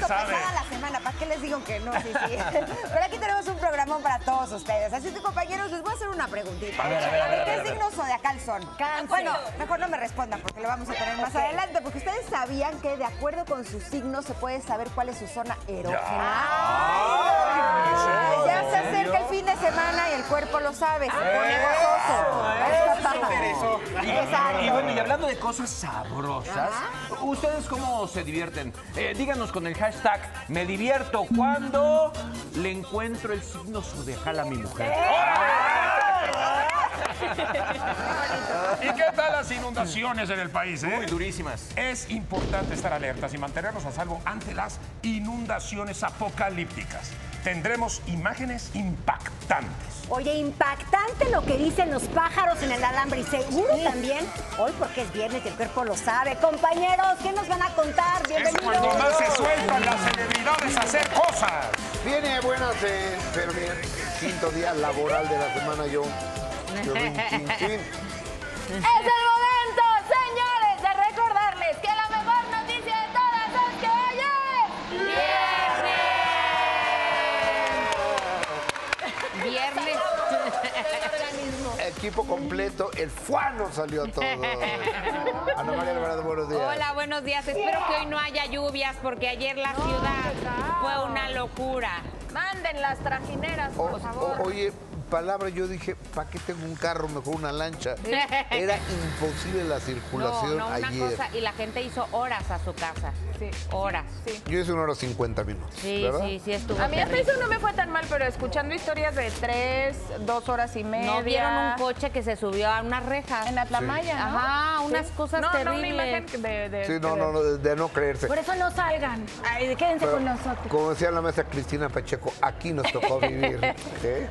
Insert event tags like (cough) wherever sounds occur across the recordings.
se sabe. la semana, ¿para qué les digo que no? Sí, sí. (laughs) Pero aquí tenemos un programón para todos ustedes. Así que, compañeros, les voy a hacer una preguntita. A ver, a ver, a ver, a ver, ¿Qué a ver. signos zodiacal son? Bueno, mejor no me respondan porque lo vamos a tener más adelante. Porque ustedes sabían que de acuerdo con sus signos se puede saber cuál es su zona erógena. Ay, ya se acerca el fin de semana y el cuerpo lo sabe. Se pone gozoso. Y, bueno, y hablando de cosas sabrosas, ¿ustedes cómo se divierten? Eh, díganos con el hashtag me divierto cuando le encuentro el signo zodiacal a mi mujer. ¿Y qué tal las inundaciones en el país? eh? Muy durísimas. Es importante estar alertas y mantenernos a salvo ante las inundaciones apocalípticas. Tendremos imágenes impactantes. Oye, impactante lo que dicen los pájaros en el alambre y seguro también hoy porque es viernes y el cuerpo lo sabe. Compañeros, ¿qué nos van a contar? Es Bienvenidos. cuando más se sueltan las celebridades a hacer cosas. Viene buenas, eh, pero quinto día laboral de la semana yo. yo rin, chin, chin. Es el Equipo completo, el fuano salió todo. (laughs) Ana María Alvarado, buenos días. Hola, buenos días. Espero que hoy no haya lluvias porque ayer la ciudad fue una locura. Manden las trajineras, por o- favor. oye, palabra, yo dije, ¿para qué tengo un carro? Mejor una lancha. (laughs) Era imposible la No, circulación no, una ayer. cosa. Y la gente hizo horas a su casa. Sí. Horas. Yo hice una hora cincuenta minutos. Sí, ¿verdad? sí, sí, estuvo A mí hasta eso no me fue tan mal, pero escuchando historias de tres, dos horas y media. ¿No vieron un coche que se subió a unas rejas? En Atlamaya, ¿no? Ajá, unas cosas no, No, una terribles. imagen de... de- Sí, no, de- no, no, de, de no creerse. Por eso no salgan. Ay, quédense Pero, con nosotros. como decía la maestra Cristina Pacheco, aquí nos tocó vivir. (laughs) ¿eh?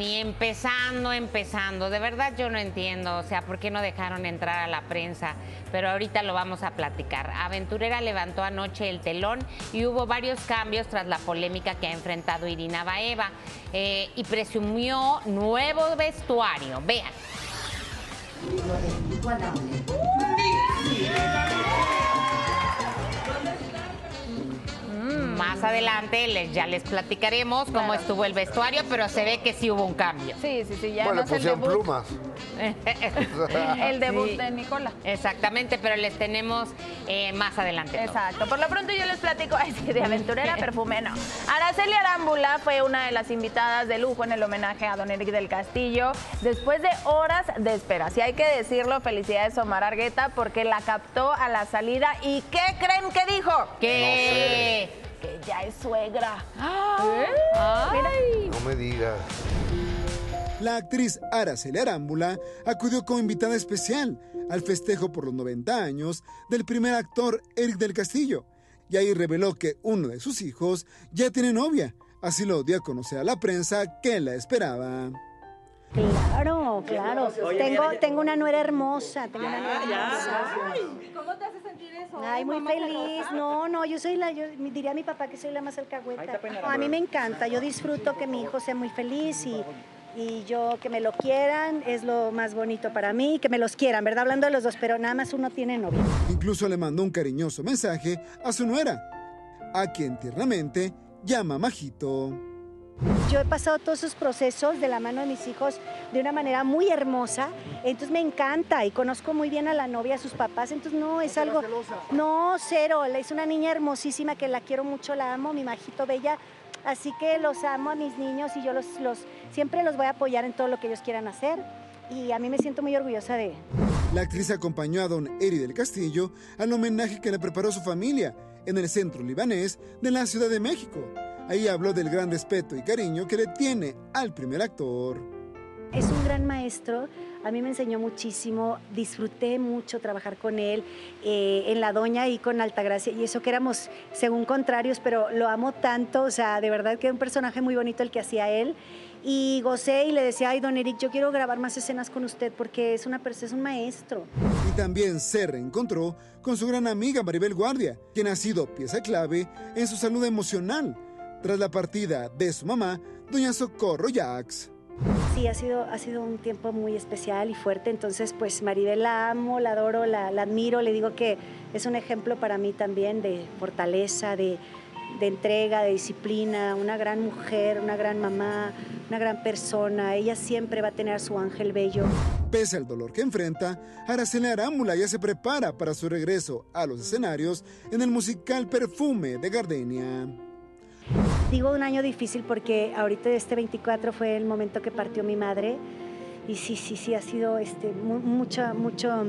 Y empezando, empezando, de verdad yo no entiendo, o sea, ¿por qué no dejaron entrar a la prensa? Pero ahorita lo vamos a platicar. Aventurera levantó anoche el telón y hubo varios cambios tras la polémica que ha enfrentado Irina Baeva eh, y presumió nuevo vestuario. Vean. Más adelante les, ya les platicaremos cómo estuvo el vestuario, pero se ve que sí hubo un cambio. Sí, sí, sí, ya Bueno, no el pusieron debut. plumas. (laughs) El debut Sí. de Nicola. Exactamente, pero les tenemos eh, más adelante. todo. Exacto. Por lo pronto yo les platico, (laughs) ay, sí, de aventurera, perfume no. Araceli Arámbula fue una de las invitadas de lujo en el homenaje a Don Eric del Castillo después de horas de espera. Si hay que decirlo, felicidades a Omar Argueta porque la captó a la salida y ¿qué creen que dijo? ¿Qué? Que ya es suegra. Ay. No me digas. La actriz Araceli Arámbula acudió como invitada especial al festejo por los 90 años del primer actor Eric del Castillo y ahí reveló que uno de sus hijos ya tiene novia. Así lo dio a conocer a la prensa que la esperaba. Claro, claro. Tengo, tengo una nuera hermosa. Tengo una nuera hermosa. ¿Cómo te hace sentir eso? Ay, muy feliz. No, no, yo soy la, yo diría a mi papá que soy la más alcahueta. No, a mí me encanta. Yo disfruto que mi hijo sea muy feliz y, y yo que me lo quieran es lo más bonito para mí y que me los quieran, ¿verdad? Hablando de los dos, pero nada más uno tiene novio. Incluso le mandó un cariñoso mensaje a su nuera, a quien tiernamente llama Majito. Yo he pasado todos esos procesos de la mano de mis hijos de una manera muy hermosa, entonces me encanta y conozco muy bien a la novia, a sus papás, entonces no, es algo... No, cero, es una niña hermosísima que la quiero mucho, la amo, mi majito bella, así que los amo a mis niños y yo los, los siempre los voy a apoyar en todo lo que ellos quieran hacer. Y a mí me siento muy orgullosa de... La actriz acompañó a don Eri del Castillo al homenaje que le preparó su familia en el centro libanés de la Ciudad de México. Ahí habló del gran respeto y cariño que le tiene al primer actor. Es un gran maestro, a mí me enseñó muchísimo, disfruté mucho trabajar con él eh, en La Doña y con Altagracia, y eso que éramos según contrarios, pero lo amo tanto, o sea, de verdad que era un personaje muy bonito el que hacía él, y gocé y le decía, ay, don Eric, yo quiero grabar más escenas con usted porque es, una, es un maestro. Y también se reencontró con su gran amiga Maribel Guardia, quien ha sido pieza clave en su salud emocional tras la partida de su mamá, doña Socorro Jax. Sí, ha sido, ha sido un tiempo muy especial y fuerte. Entonces, pues Maribel la amo, la adoro, la, la admiro. Le digo que es un ejemplo para mí también de fortaleza, de, de entrega, de disciplina, una gran mujer, una gran mamá, una gran persona. Ella siempre va a tener a su ángel bello. Pese al dolor que enfrenta, Araceli Arámbula ya se prepara para su regreso a los escenarios en el musical Perfume de Gardenia. Digo un año difícil porque ahorita este 24 fue el momento que partió mi madre y sí, sí, sí, ha sido este, mu- mucha, mucho,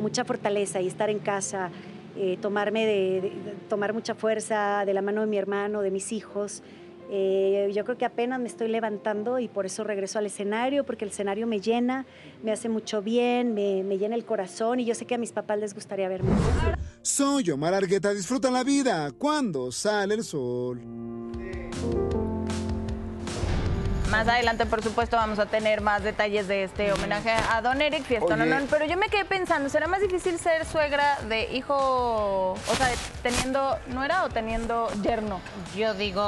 mucha fortaleza y estar en casa, eh, tomarme de, de- de- tomar mucha fuerza de la mano de mi hermano, de mis hijos. Eh, yo creo que apenas me estoy levantando y por eso regreso al escenario, porque el escenario me llena, me hace mucho bien, me, llena el corazón y yo sé que a mis papás les gustaría verme. Soy Omar Argueta, disfruta la vida cuando sale el sol. Más adelante, por supuesto, vamos a tener más detalles de este homenaje a Don Eric. No, no, pero yo me quedé pensando, ¿será más difícil ser suegra de hijo, o sea, teniendo nuera o teniendo yerno? Yo digo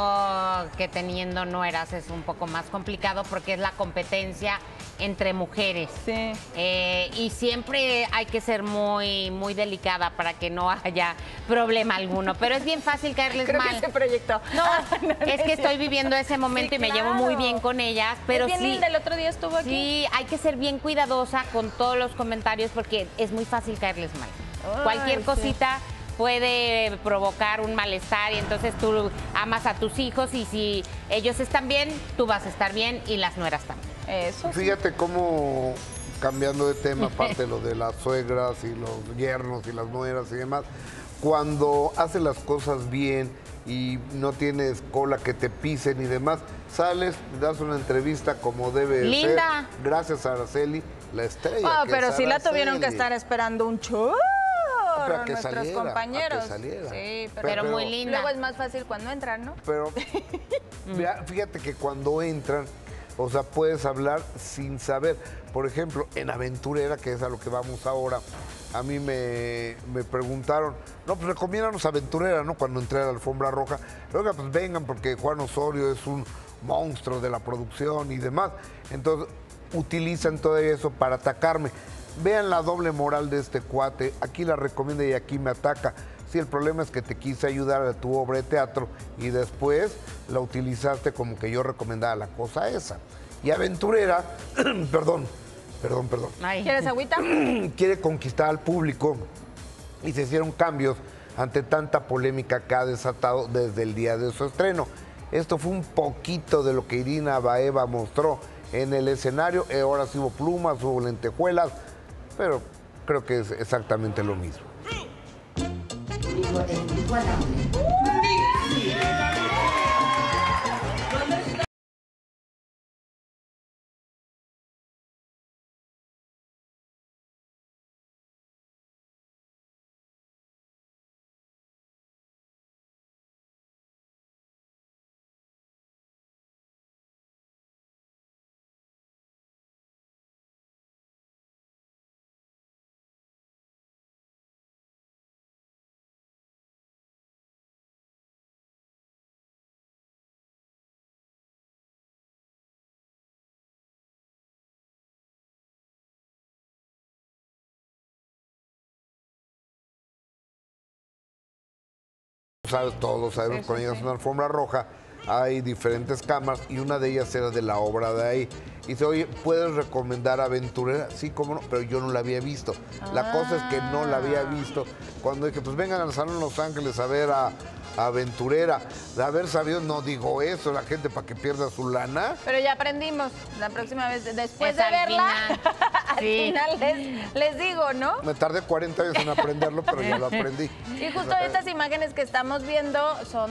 que teniendo nueras es un poco más complicado porque es la competencia entre mujeres. Sí. Eh, y siempre hay que ser muy, muy delicada para que no haya problema alguno. Pero es bien fácil caerles Creo mal. que se proyectó. No, no, no es que es estoy viviendo ese momento Sí, y me llevo muy bien con ellas, pero es bien sí. linda, el otro día estuvo aquí. Sí, hay que ser bien cuidadosa con todos los comentarios porque es muy fácil caerles mal. Ay, Cualquier sí. Puede provocar un malestar y entonces tú amas a tus hijos y si ellos están bien, tú vas a estar bien y las nueras también. Eso sí. Fíjate cómo, cambiando de tema, aparte de lo de las suegras y los yernos y las nueras y demás, cuando haces las cosas bien y no tienes cola que te pisen y demás, sales, das una entrevista como debe de Linda. ser. Gracias a Araceli, la estrella. Ah, que pero es sí la tuvieron que estar esperando un chorro Para que nuestros saliera, para que compañeros. saliera. Sí, pero, Pero muy linda. luego es más fácil cuando entran, ¿no? Pero (laughs) fíjate que cuando entran, o sea, puedes hablar sin saber. Por ejemplo, en Aventurera, que es a lo que vamos ahora, a mí me, me preguntaron, no, pues recomiéndanos Aventurera, ¿no? Cuando entré a la alfombra roja. Oiga, pues vengan, porque Juan Osorio es un monstruo de la producción y demás. Entonces, utilizan todo eso para atacarme. Vean la doble moral de este cuate. Aquí la recomienda y aquí me ataca. Sí, el problema es que te quise ayudar a tu obra de teatro y después la utilizaste como que yo recomendaba la cosa esa. Y Aventurera, (clears throat) perdón, perdón, perdón. ¿Quieres agüita? (clears throat) quiere conquistar al público y se hicieron cambios ante tanta polémica que ha desatado desde el día de su estreno. Esto fue un poquito de lo que Irina Baeva mostró en el escenario. Eh, Ahora sí hubo plumas, hubo lentejuelas, pero creo que es exactamente lo mismo. Sabes, todos sabemos, cuando llegas a una alfombra roja hay diferentes cámaras y una de ellas era de la obra de ahí. Y dice, oye, ¿puedes recomendar Aventurera? Sí, cómo no, pero yo no la había visto. La cosa es que no la había visto. Cuando dije, pues vengan al Salón Los Ángeles a ver a Aventurera. De haber sabido, no digo eso, la gente para que pierda su lana. Pero ya aprendimos. La próxima vez, después Es de al verla, final. (laughs) al Sí. final les, les digo, ¿no? Me tardé 40 años en aprenderlo, pero ya lo aprendí. Y justo estas imágenes que estamos viendo son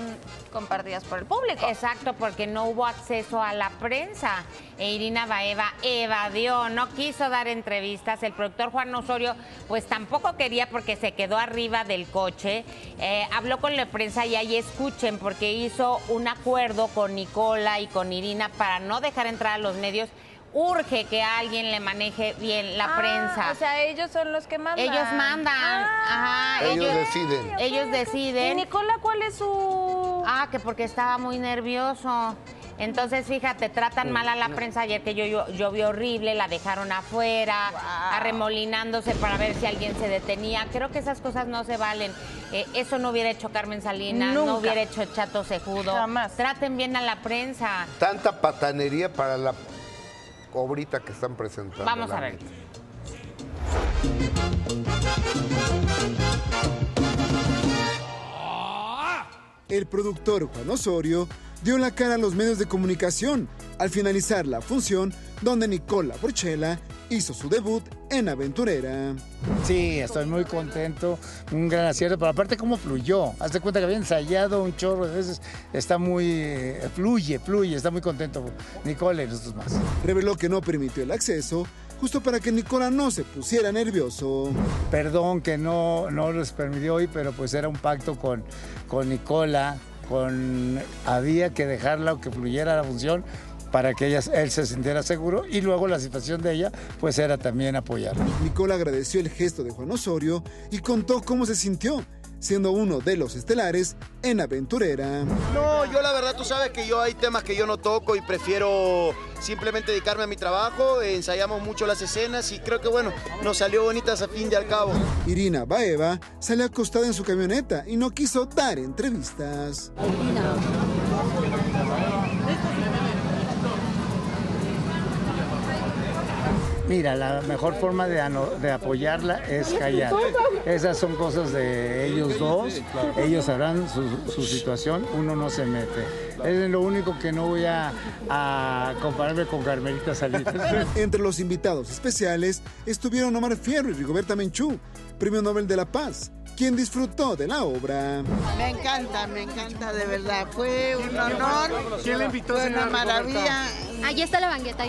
compartidas por el público. Exacto, porque no hubo acceso a la prensa. E Irina Baeva evadió, no quiso dar entrevistas. El productor Juan Osorio, pues tampoco quería porque se quedó arriba del coche. Eh, habló con la prensa y ahí escuchen, porque hizo un acuerdo con Nicola y con Irina para no dejar entrar a los medios. Urge que alguien le maneje bien la Ah, prensa. O sea, ellos son los que mandan. ellos mandan. Ah, Ajá, Ellos ellos, deciden. ellos ¿Y deciden. Nicola cuál es su...? Ah, que porque estaba muy nervioso. Entonces, fíjate, tratan mal a la prensa. Ayer que yo, llovió horrible, la dejaron afuera, arremolinándose para ver si alguien se detenía. Creo que esas cosas no se valen. Eh, eso no hubiera hecho Carmen Salinas, no hubiera hecho Chato Sejudo. Jamás. Traten bien a la prensa. Tanta patanería para la obrita que están presentando. Vamos a ver. El productor Juan Osorio dio la cara a los medios de comunicación al finalizar la función donde Nicola Porchela hizo su debut en Aventurera. Sí, estoy muy contento, un gran acierto, pero aparte cómo fluyó. Hazte cuenta que había ensayado un chorro de veces, está muy, eh, fluye, fluye, está muy contento Nicole y nosotros más. Reveló que no permitió el acceso justo para que Nicola no se pusiera nervioso. Perdón que no, no les permitió hoy, pero pues era un pacto con, con Nicola, había que dejarla o que fluyera la función para que ella, él se sintiera seguro y luego la situación de ella pues era también apoyarla. Nicola agradeció el gesto de Juan Osorio y contó cómo se sintió siendo uno de los estelares en Aventurera. No, yo la verdad, tú sabes que yo hay temas que yo no toco y prefiero simplemente dedicarme a mi trabajo. Ensayamos mucho las escenas y creo que bueno, nos salió bonitas a fin de al cabo. Irina Baeva salió acostada en su camioneta y no quiso dar entrevistas. Mira, la mejor forma de, de apoyarla es callar. Esas son cosas de ellos dos. Ellos sabrán su, su situación, uno no se mete. Es lo único que no voy a, a compararme con Carmelita Salinas. (laughs) Entre los invitados especiales estuvieron Omar Fierro y Rigoberta Menchú, Premio Nobel de la Paz, quien disfrutó de la obra. Me encanta, me encanta de verdad. Fue un honor. ¿Quién le invitó? Fue una maravilla. Allí está la banqueta.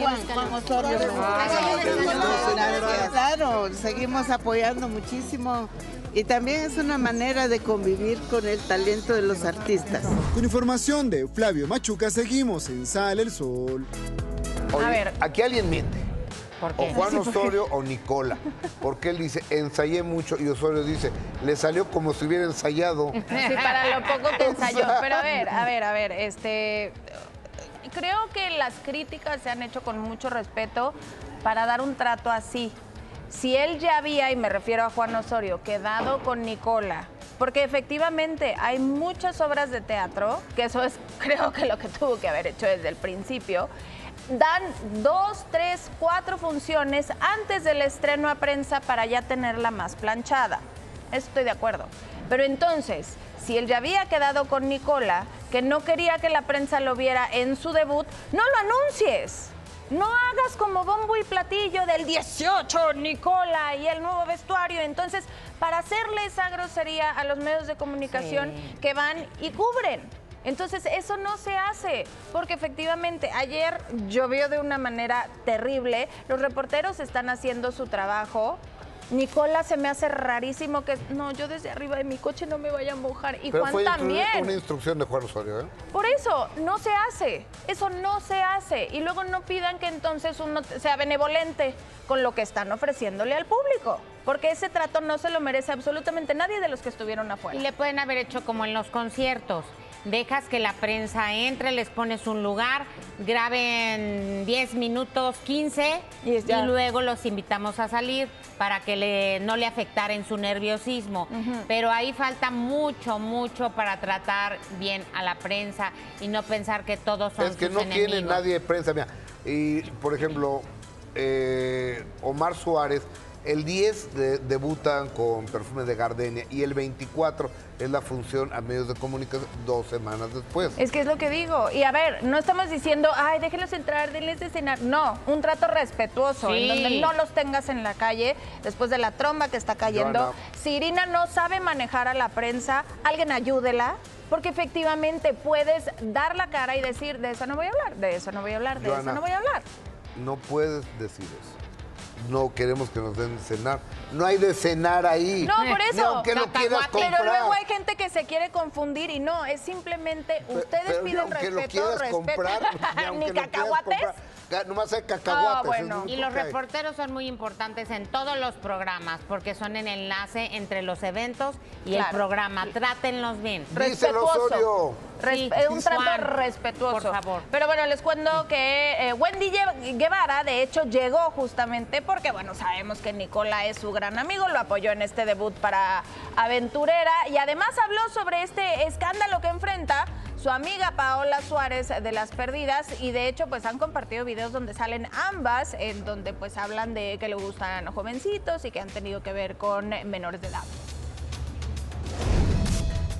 Claro, seguimos apoyando muchísimo y también es una manera de convivir con el talento de los artistas. Con información de Flavio Machuca seguimos en Sale el Sol. Oye, A ver. Aquí alguien miente. ¿Por O? Juan Osorio o Nicola. Porque él dice, ensayé mucho y Osorio dice, le salió como si hubiera ensayado. (laughs) Sí, para lo poco que (laughs) ensayó. Pero a ver, a ver, a ver, este. Creo que las críticas se han hecho con mucho respeto para dar un trato así. Si él ya había, y me refiero a Juan Osorio, quedado con Nicola, porque efectivamente hay muchas obras de teatro, que eso es (laughs) creo que lo que tuvo que haber hecho desde el principio, dan dos, tres, cuatro funciones antes del estreno a prensa para ya tenerla más planchada. Estoy de acuerdo. Pero entonces, si él ya había quedado con Nicola, que no quería que la prensa lo viera en su debut, no lo anuncies. No hagas como bombo y platillo del 18, Nicola, y el nuevo vestuario. Entonces, para hacerle esa grosería a los medios de comunicación que van y cubren. Entonces, eso no se hace, porque efectivamente ayer llovió de una manera terrible. Los reporteros están haciendo su trabajo. Nicola se me hace rarísimo que no, yo desde arriba de mi coche no me vaya a mojar. Y Pero Juan fue también. una instrucción de Juan Osorio, ¿eh? Por eso, no se hace. Eso no se hace. Y luego no pidan que entonces uno sea benevolente con lo que están ofreciéndole al público. Porque ese trato no se lo merece absolutamente nadie de los que estuvieron afuera. Y le pueden haber hecho como en los conciertos. Dejas que la prensa entre, les pones un lugar, graben 10 minutos, 15 Y luego los invitamos a salir para que le, no le afectara en su nerviosismo. Pero ahí falta mucho, mucho para tratar bien a la prensa y no pensar que todos son Es que sus no enemigos. tiene nadie de prensa. Mira, y por ejemplo, eh, Omar Suárez, el 10 de- debutan con Perfumes de Gardenia y el 24 es la función a medios de comunicación dos semanas después. Es que es lo que digo. Y a ver, no estamos diciendo, ay, déjenlos entrar, denles de cenar. No, un trato respetuoso, Sí. en donde no los tengas en la calle después de la tromba que está cayendo. Joana. Si Irina no sabe manejar a la prensa, alguien ayúdela. Porque efectivamente puedes dar la cara y decir, de eso no voy a hablar, de eso no voy a hablar, de eso no voy a hablar. No puedes decir eso. No queremos que nos den de cenar. No hay de cenar ahí. No, por Ni eso. aunque lo quieras comprar. Pero luego hay gente que se quiere confundir y no, es simplemente ustedes Pero piden aunque lo respeto, quieras respeto. comprar, (laughs) ni cacahuates. comprar, nomás hay cacahuates. es lo Y los reporteros son muy importantes en todos los programas porque son el enlace entre los eventos y el programa. Trátenlos bien. Díselo, Osorio. Res- Sí, eh, un trato Juan, respetuoso. Por favor. Pero bueno, les cuento que eh, Wendy Gue- Guevara, de hecho, llegó justamente porque, bueno, sabemos que Nicola es su gran amigo, lo apoyó en este debut para Aventurera y además habló sobre este escándalo que enfrenta su amiga Paola Suárez de Las Perdidas y de hecho pues han compartido videos donde salen ambas en donde pues hablan de que le gustan jovencitos y que han tenido que ver con menores de edad.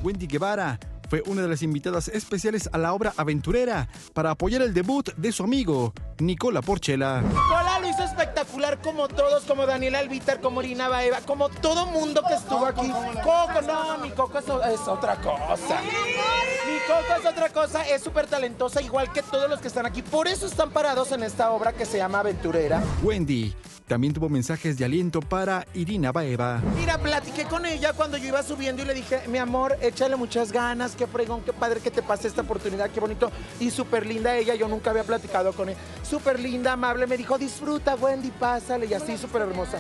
Wendy Guevara fue una de las invitadas especiales a la obra aventurera para apoyar el debut de su amigo Nicola Porchela. Nicola lo hizo espectacular como todos, como Daniela Alvítar, como Irina Baeva, como todo mundo que estuvo aquí. Coco, no, mi Coco es otra cosa. Mi Coco es otra cosa, es súper talentosa, igual que todos los que están aquí. Por eso están parados en esta obra que se llama Aventurera. Wendy también tuvo mensajes de aliento para Irina Baeva. Mira, platiqué con ella cuando yo iba subiendo y le dije, mi amor, échale muchas ganas, qué fregón, qué padre que te pase esta oportunidad, qué bonito. Y súper linda ella, yo nunca había platicado con ella. Súper linda, amable, me dijo, disfruta, Wendy, pásale, y así súper hermosa.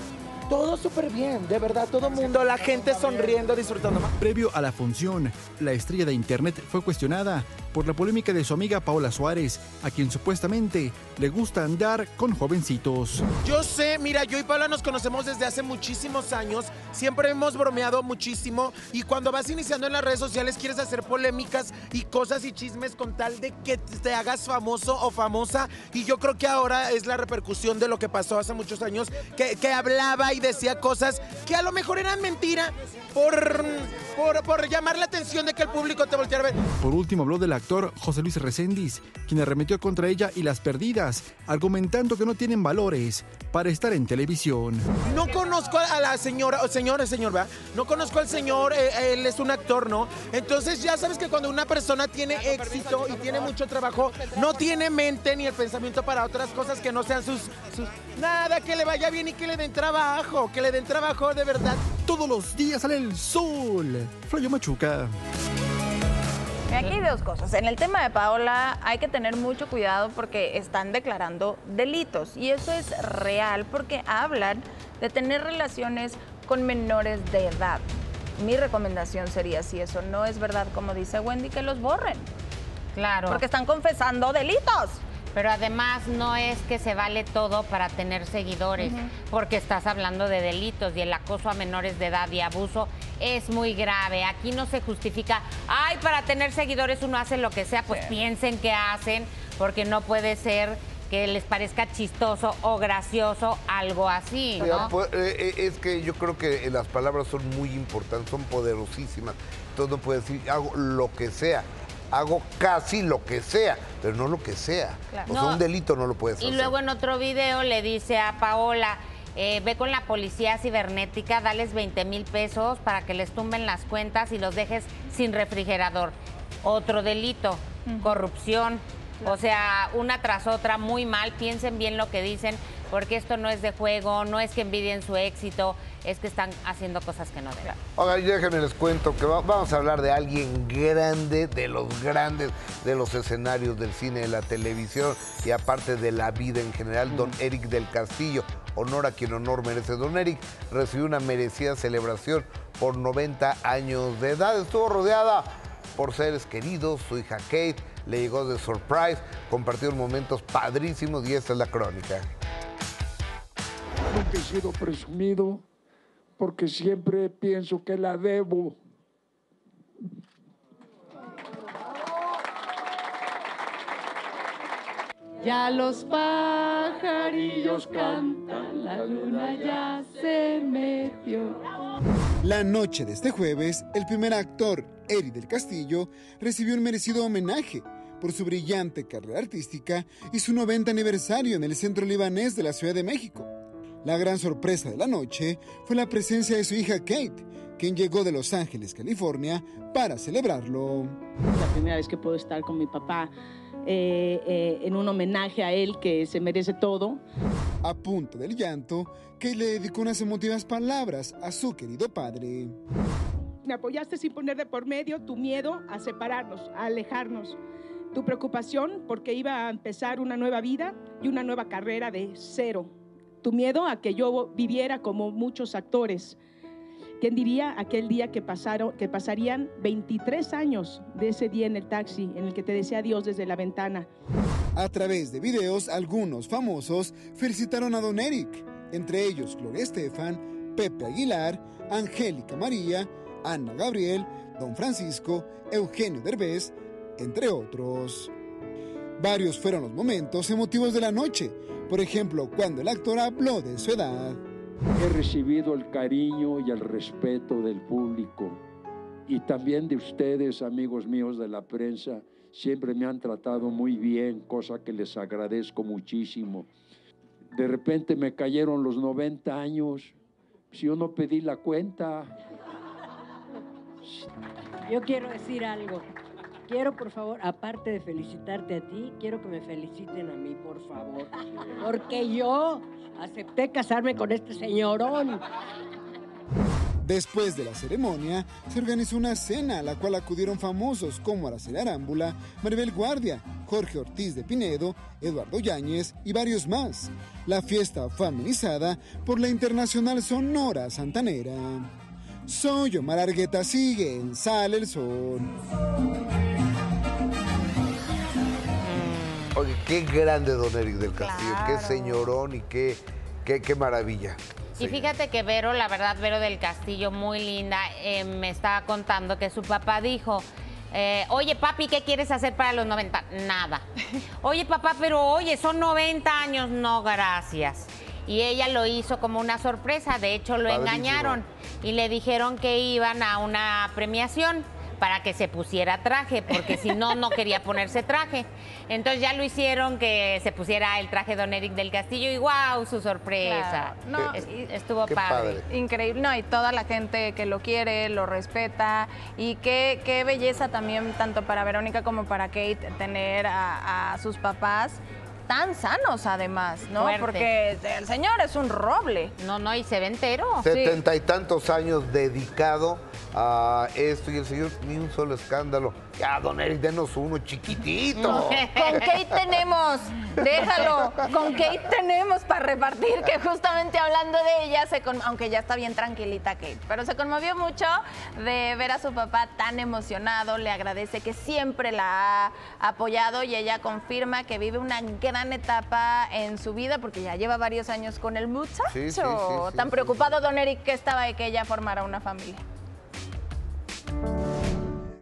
Todo súper bien, de verdad, todo mundo, la gente sonriendo, disfrutando más. Previo a la función, la estrella de internet fue cuestionada por la polémica de su amiga Paola Suárez, a quien supuestamente le gusta andar con jovencitos. Yo sé, mira, yo y Paula nos conocemos desde hace muchísimos años, siempre hemos bromeado muchísimo y cuando vas iniciando en las redes sociales quieres hacer polémicas y cosas y chismes con tal de que te hagas famoso o famosa y yo creo que ahora es la repercusión de lo que pasó hace muchos años, que, que hablaba y decía cosas que a lo mejor eran mentira por, por, por llamar la atención de que el público te volteara a ver. Por último habló del actor José Luis Reséndiz, quien arremetió contra ella y las perdidas, argumentando que no tienen valores para estar en televisión. No conozco a la señora, o señor, señor, ¿verdad? No conozco al señor, eh, él es un actor, ¿no? Entonces ya sabes que cuando una persona tiene éxito y tiene mucho trabajo, no tiene mente ni el pensamiento para otras cosas que no sean sus, sus... Nada, que le vaya bien y que le den trabajo, que le den trabajo de verdad. Todos los días sale el sol. Flayo Machuca. Aquí hay dos cosas. En el tema de Paola hay que tener mucho cuidado porque están declarando delitos y eso es real porque hablan de tener relaciones con menores de edad. Mi recomendación sería, si eso no es verdad, como dice Wendy, que los borren. Claro. Porque están confesando delitos. Pero además no es que se vale todo para tener seguidores, porque estás hablando de delitos y el acoso a menores de edad y abuso es muy grave. Aquí no se justifica, ay, para tener seguidores uno hace lo que sea, pues piensen que hacen, porque no puede ser que les parezca chistoso o gracioso algo así, pues, eh, eh, es que yo creo que las palabras son muy importantes, son poderosísimas. Entonces no puedes decir, hago lo que sea. Hago casi lo que sea, pero no lo que sea. Claro. O sea, No. un delito no lo puedes Y hacer. luego en otro video le dice a Paola, eh, ve con la policía cibernética, dales 20 mil pesos para que les tumben las cuentas y los dejes sin refrigerador. Otro delito, corrupción. O sea, una tras otra, muy mal. Piensen bien lo que dicen, porque esto no es de juego, no es que envidien su éxito, es que están haciendo cosas que no deben. Oigan, déjenme les cuento que va- vamos a hablar de alguien grande, de los grandes de los escenarios del cine, de la televisión y aparte de la vida en general, don Eric del Castillo. Honor a quien honor merece. Don Eric recibió una merecida celebración por 90 años de edad. Estuvo rodeada por seres queridos, su hija Kate le llegó de surprise, compartieron momentos padrísimos y esta es la crónica. Nunca he sido presumido porque siempre pienso que la debo. Ya los pajarillos cantan, la luna ya se metió. La noche de este jueves, el primer actor, Eric del Castillo, recibió un merecido homenaje por su brillante carrera artística y su 90 aniversario en el centro libanés de la Ciudad de México. La gran sorpresa de la noche fue la presencia de su hija Kate, quien llegó de Los Ángeles, California, para celebrarlo. La primera vez que puedo estar con mi papá eh, eh, en un homenaje a él que se merece todo. A punto del llanto, Kate le dedicó unas emotivas palabras a su querido padre. Me apoyaste sin poner de por medio tu miedo a separarnos, a alejarnos. tu preocupación porque iba a empezar una nueva vida y una nueva carrera de cero. Tu miedo a que yo viviera como muchos actores. ¿Quién diría aquel día que, pasaron, que pasarían 23 años de ese día en el taxi en el que te decía adiós desde la ventana? A través de videos, algunos famosos felicitaron a Don Eric, entre ellos Gloria Estefan, Pepe Aguilar, Angélica María, Ana Gabriel, Don Francisco, Eugenio Derbez, entre otros. Varios fueron los momentos emotivos de la noche, por ejemplo, cuando el actor habló de su edad. He recibido el cariño y el respeto del público y también de ustedes, amigos míos de la prensa. Siempre me han tratado muy bien, cosa que les agradezco muchísimo. De repente me cayeron los 90 años. Si yo no pedí la cuenta. Yo quiero decir algo. Quiero, por favor, aparte de felicitarte a ti, quiero que me feliciten a mí, por favor. Porque yo acepté casarme con este señorón. Después de la ceremonia, se organizó una cena a la cual acudieron famosos como Araceli Arámbula, Maribel Guardia, Jorge Ortiz de Pinedo, Eduardo Yáñez y varios más. La fiesta fue amenizada por la Internacional Sonora Santanera. Soy Omar Argueta, sigue en Sale el Sol. Oye, qué grande don Eric del Castillo, qué señorón y qué, qué, qué maravilla. Y fíjate que Vero, la verdad, Vero del Castillo, muy linda, eh, me estaba contando que su papá dijo, eh, oye papi, ¿qué quieres hacer para los 90? Nada. (laughs) Oye papá, pero oye, son 90 años, no, gracias. Y ella lo hizo como una sorpresa, de hecho lo Padrísimo. engañaron y le dijeron que iban a una premiación para que se pusiera traje, porque si no, no quería ponerse traje. Entonces ya lo hicieron que se pusiera el traje Don Eric del Castillo y wow, su sorpresa. Claro. No, estuvo padre. Increíble, no, y toda la gente que lo quiere, lo respeta, y qué, qué belleza también, tanto para Verónica como para Kate, tener a, a sus papás tan sanos además, ¿no? Fuerte. Porque el señor es un roble. No, no, y se ve entero. Setenta y tantos años dedicado a esto y el señor ni un solo escándalo. Ya, don Eric, denos uno chiquitito. (laughs) Con Kate tenemos, déjalo, con Kate tenemos para repartir, que justamente hablando de ella, se con- aunque ya está bien tranquilita Kate, pero se conmovió mucho de ver a su papá tan emocionado, le agradece que siempre la ha apoyado y ella confirma que vive una gran etapa en su vida porque ya lleva varios años con el muchacho. Sí, sí, sí, sí, tan sí, preocupado don Eric que estaba de que ella formara una familia.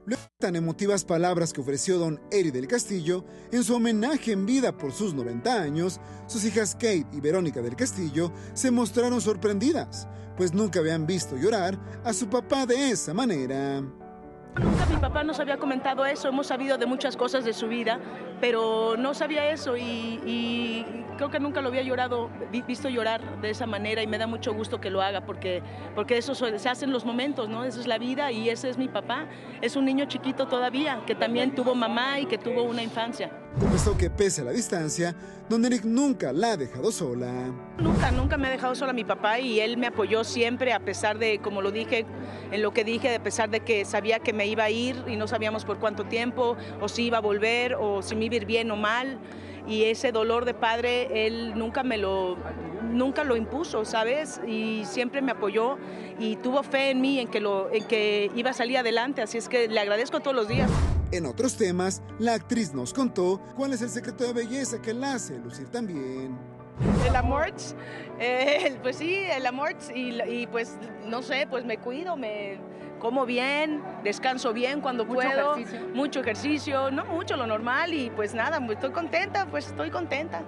Luego de tan emotivas palabras que ofreció don Eri del Castillo en su homenaje en vida por sus 90 años, sus hijas Kate y Verónica del Castillo se mostraron sorprendidas, pues nunca habían visto llorar a su papá de esa manera. Nunca mi papá nos había comentado eso, hemos sabido de muchas cosas de su vida, pero no sabía eso y, creo que nunca lo había llorado, vi- visto llorar de esa manera y me da mucho gusto que lo haga porque, porque eso se hacen los momentos, ¿no? Esa es la vida y ese es mi papá. Es un niño chiquito todavía que también tuvo mamá y que tuvo una infancia. Confesó que pese a la distancia, don Eric nunca la ha dejado sola. Nunca, nunca me ha dejado sola mi papá y él me apoyó siempre a pesar de, como lo dije, en lo que dije, a pesar de que sabía que me iba a ir y no sabíamos por cuánto tiempo, o si iba a volver, o si me iba a ir bien o mal. Y ese dolor de padre, él nunca me lo, nunca lo impuso, ¿sabes? Y siempre me apoyó y tuvo fe en mí, en que, lo, en que iba a salir adelante, así es que le agradezco todos los días. En otros temas, la actriz nos contó cuál es el secreto de belleza que la hace lucir tan bien. El amor, eh, (laughs) pues sí, el amor y, y pues no sé, pues me cuido, me como bien, descanso bien cuando Mucho puedo, ejercicio. mucho ejercicio, no mucho lo normal y pues nada, estoy contenta, pues estoy contenta.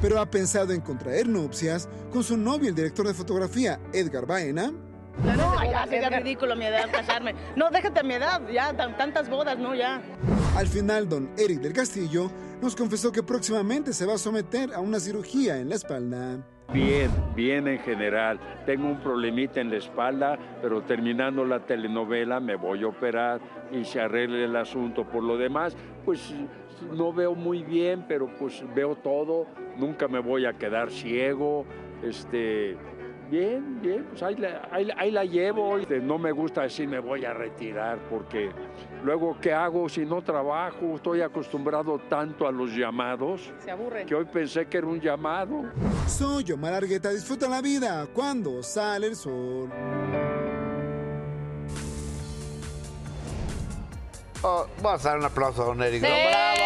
Pero ha pensado en contraer nupcias con su novio, el director de fotografía, Edgar Baena. No, ya sería ridículo a mi edad casarme. No, déjate a mi edad, ya tan- tantas bodas, no, ya. Al final, don Eric del Castillo nos confesó que próximamente se va a someter a una cirugía en la espalda. Bien, bien en general. Tengo un problemita en la espalda, pero terminando la telenovela me voy a operar y se arregle el asunto. Por lo demás, pues no veo muy bien, pero pues veo todo. Nunca me voy a quedar ciego. Este, Bien, bien, pues ahí la, ahí la- ahí la llevo. Este, No me gusta decir me voy a retirar porque luego ¿qué hago si no trabajo? Estoy acostumbrado tanto a los llamados Se aburre. que hoy pensé que era un llamado. Soy Omar Argueta, disfruta la vida cuando sale el sol. Oh, vamos a dar un aplauso a don Eric. Sí. ¿no? ¡Bravo!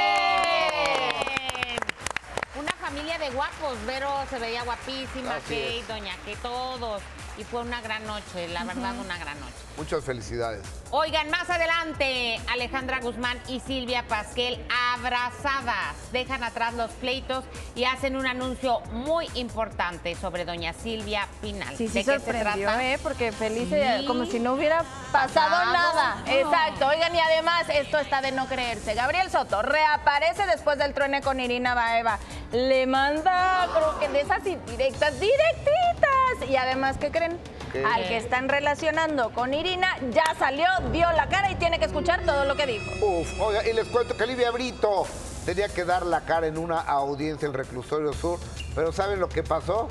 Una familia de guapos. Vero se veía guapísima, Así Kate, es. Doña que todos. Y fue una gran noche, la verdad, una gran noche. Muchas felicidades. Oigan, más adelante, Alejandra Guzmán y Silvia Pasquel abrazadas. Dejan atrás los pleitos y hacen un anuncio muy importante sobre doña Silvia Pinal. Sí, sí ¿De qué se sorprendió, trata? ¿eh? Porque felices, Sí. como si no hubiera pasado nada. No. Exacto. Oigan, y además, esto está de no creerse. Gabriel Soto reaparece después del truene con Irina Baeva. Le manda, creo que de esas indirectas, directitas. Y además, ¿qué creen? ¿Qué? Al que están relacionando con Irina, ya salió, dio la cara y tiene que escuchar todo lo que dijo. Uf, oiga, y les cuento que Livia Brito tenía que dar la cara en una audiencia en Reclusorio Sur, pero ¿saben lo que pasó?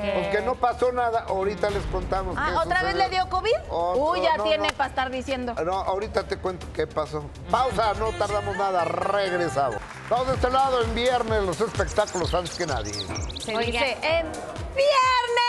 ¿Qué? Pues que no pasó nada, ahorita les contamos. Ah, qué ¿otra vez le dio COVID? Otro, Uy, ya no, tiene no. para estar diciendo. No, ahorita te cuento qué pasó. Pausa, no tardamos nada, regresamos. Vamos de este lado en viernes, los espectáculos antes que nadie. Se dice en viernes.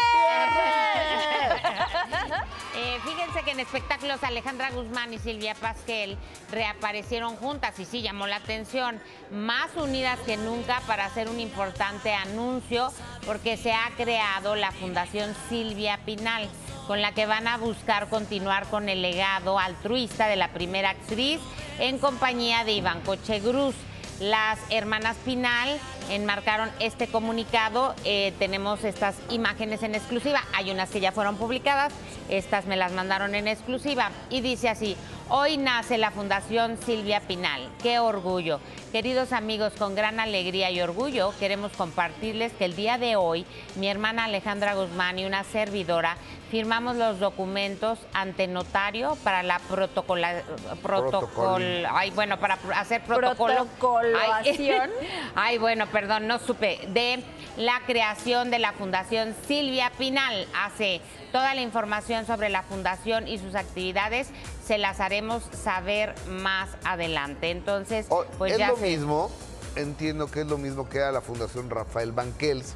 Eh, fíjense que en espectáculos Alejandra Guzmán y Silvia Pasquel reaparecieron juntas y sí llamó la atención, más unidas que nunca para hacer un importante anuncio porque se ha creado la Fundación Silvia Pinal con la que van a buscar continuar con el legado altruista de la primera actriz en compañía de Iván Cochegruz. Las hermanas Pinal enmarcaron este comunicado. Eh, tenemos estas imágenes en exclusiva. Hay unas que ya fueron publicadas. Estas me las mandaron en exclusiva. Y dice así, hoy nace la Fundación Silvia Pinal. ¡Qué orgullo! Queridos amigos, con gran alegría y orgullo queremos compartirles que el día de hoy mi hermana Alejandra Guzmán y una servidora firmamos los documentos ante notario para la protocola, protocol, Protocolo. ay, bueno, para hacer protocolo. Protocolación. Ay, (laughs) ay, bueno, perdón, no supe. De la creación de la Fundación Silvia Pinal. Hace toda la información sobre la fundación y sus actividades se las haremos saber más adelante. Entonces, pues es ya lo se- mismo, entiendo que es lo mismo que era la Fundación Rafael Banquels,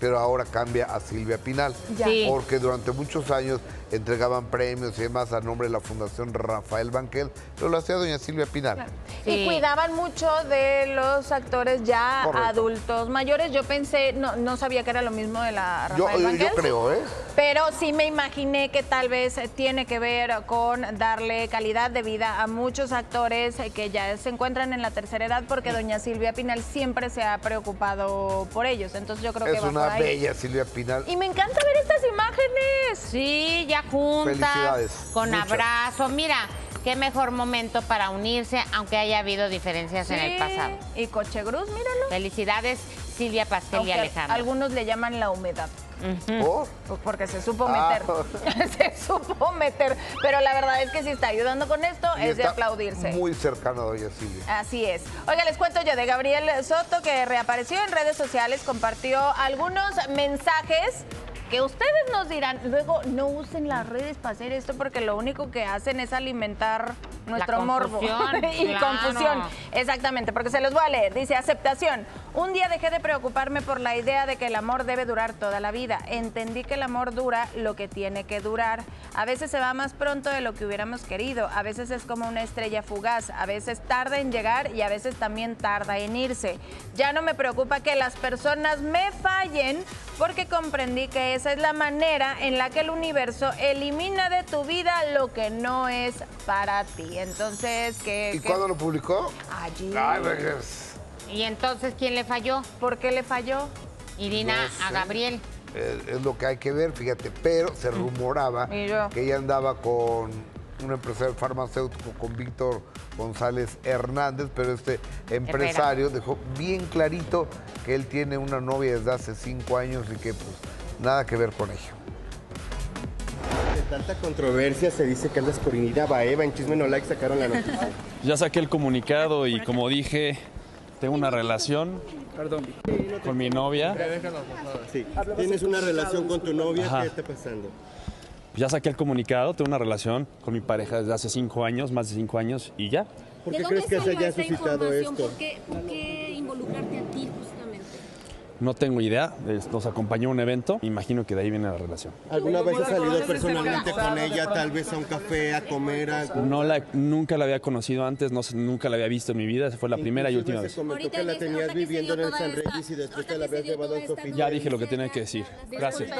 pero ahora cambia a Silvia Pinal. Ya. Sí. Porque durante muchos años entregaban premios y demás a nombre de la Fundación Rafael Banquels, pero lo hacía doña Silvia Pinal. Y cuidaban mucho de los actores ya Correcto. adultos mayores. Yo pensé, no, no sabía que era lo mismo de la Yo, Rafael yo Banquels, creo, ¿eh? Pero sí me imaginé que tal vez tiene que ver con darle calidad de vida a muchos actores que ya se encuentran en la tercera edad, porque doña Silvia Pinal siempre se ha preocupado por ellos. Entonces yo creo que Es va una por ahí. bella Silvia Pinal. Y me encanta ver estas imágenes. Sí, ya juntas, Felicidades. con Muchas. abrazo. Mira, qué mejor momento para unirse, aunque haya habido diferencias en el pasado. Y Coche Cruz, míralo. Felicidades, Silvia Pastel Aunque y Alejandra. algunos le llaman la humedad. ¿Por? Porque se supo Ah. meter. (laughs) se supo meter. Pero la verdad es que si está ayudando con esto, Y es de aplaudirse. Muy cercano a doña Silvia. Así es. Oiga, les cuento yo de Gabriel Soto, que reapareció en redes sociales, compartió algunos mensajes que ustedes nos dirán. Luego, no usen las redes para hacer esto porque lo único que hacen es alimentar nuestro morbo (laughs) y claro. confusión. Exactamente, porque se los voy a leer. Dice, aceptación. Un día dejé de preocuparme por la idea de que el amor debe durar toda la vida. Entendí que el amor dura lo que tiene que durar. A veces se va más pronto de lo que hubiéramos querido. A veces es como una estrella fugaz. A veces tarda en llegar y a veces también tarda en irse. Ya no me preocupa que las personas me fallen porque comprendí que esa es la manera en la que el universo elimina de tu vida lo que no es para ti. Entonces, ¿qué? ¿Y qué- cuándo lo publicó? Allí. Ay, pues, ¿Y entonces quién le falló? ¿Por qué le falló? Irina No a. Gabriel. eh, es lo que hay que ver, fíjate, pero se rumoraba Y yo. que ella andaba con un empresario farmacéutico, con Víctor González Hernández, pero este empresario dejó bien clarito que él tiene una novia desde hace cinco años y que pues nada que ver con ella. De tanta controversia se dice que andas por Irina Baeva. En Chisme No Like sacaron la noticia. (laughs) Ya saqué el comunicado y como dije, tengo una relación con mi novia. Sí. ¿Tienes una relación con tu novia? Ajá. ¿Qué está pasando? Ya saqué el comunicado, tengo una relación con mi pareja desde hace cinco años, más de cinco años, y ya. ¿Por qué crees que se haya suscitado esto? ¿Por qué, por qué involucrarte a ti? No tengo idea, nos acompañó a un evento, imagino que de ahí viene la relación. ¿Alguna vez has salido personalmente con ella, tal vez a un café, a comer? A... No la, nunca la había conocido antes, no, sé, nunca la había visto en mi vida, esa fue la primera y última vez. comentó que la tenías viviendo en el San Reyes y después te la habías llevado al Sofía. Ya dije lo que tenía que decir. Gracias.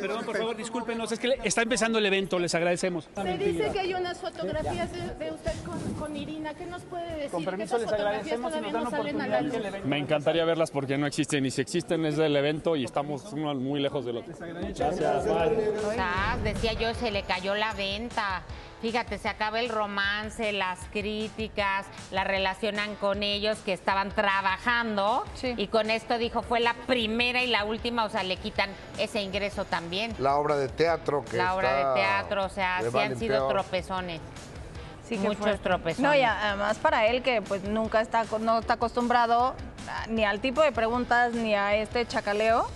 Perdón, por favor, discúlpenos, es que está empezando el evento, les agradecemos. Se dice que hay unas fotografías de, de usted con, con Irina. ¿Qué nos puede decir? Con permiso, les agradecemos y nos dan a oportunidad Me encantaría verlas porque no existen, y si existen es del evento y estamos uno muy lejos del otro. Gracias, decía yo, se le cayó la venta. Fíjate, se acaba el romance, las críticas, la relacionan con ellos que estaban trabajando y con esto dijo fue la primera y la última, o sea, le quitan ese ingreso también. La obra de teatro que La obra de teatro, o sea, sí han sido peor. tropezones. Sí, que Muchos fuerte. tropezones. No, y además para él que pues nunca está, no está acostumbrado a- ni al tipo de preguntas ni a este chacaleo,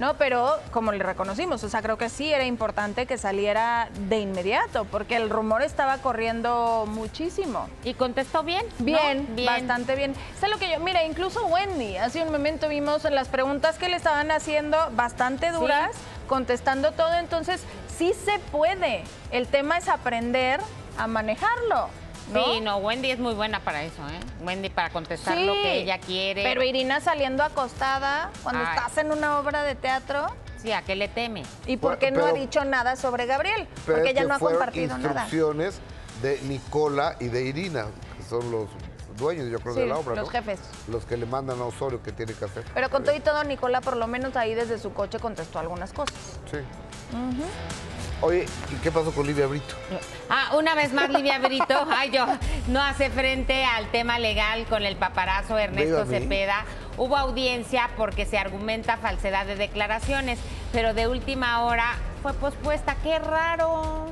¿no? Pero como le reconocimos, o sea, creo que sí era importante que saliera de inmediato, porque el rumor estaba corriendo muchísimo. ¿Y contestó bien? Bien, ¿no? Bien. bastante bien. Es lo que yo, mira, incluso Wendy, hace un momento vimos las preguntas que le estaban haciendo bastante duras, contestando todo, entonces sí se puede. El tema es aprender a manejarlo. ¿no? Sí, no, Wendy es muy buena para eso, ¿eh? Wendy para contestar Sí, lo que ella quiere. Pero Irina saliendo acostada cuando Ay. estás en una obra de teatro. Sí, ¿a qué le teme? ¿Y por qué no ha dicho nada sobre Gabriel? Pero Porque es ella que no ha compartido nada. instrucciones de Nicola y de Irina, que son los dueños, yo creo, Sí, de la obra, los ¿no? jefes. Los que le mandan a Osorio que tiene que hacer. Pero con todo y todo, Nicola por lo menos ahí desde su coche contestó algunas cosas. Sí. Oye, ¿y qué pasó con Livia Brito? Ah, una vez más, Livia Brito, (laughs) ay, yo, no hace frente al tema legal con el paparazo Ernesto. Cepeda. Hubo audiencia porque se argumenta falsedad de declaraciones, pero de última hora fue pospuesta. ¡Qué raro!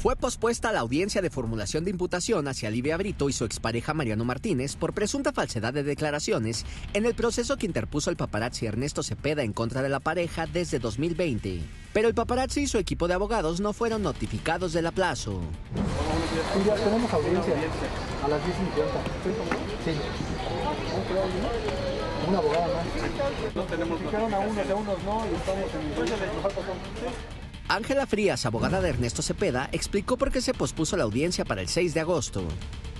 Fue pospuesta la audiencia de formulación de imputación hacia Livia Brito y su expareja Mariano Martínez por presunta falsedad de declaraciones en el proceso que interpuso el paparazzi Ernesto Cepeda en contra de la pareja desde 2020. Pero el paparazzi y su equipo de abogados no fueron notificados del aplazo. Ya tenemos audiencia a las 10.50. Sí. Una abogada más. No tenemos. Dijeron a unos, a unos no, y estamos en Ángela Frías, abogada de Ernesto Cepeda, explicó por qué se pospuso la audiencia para el 6 de agosto.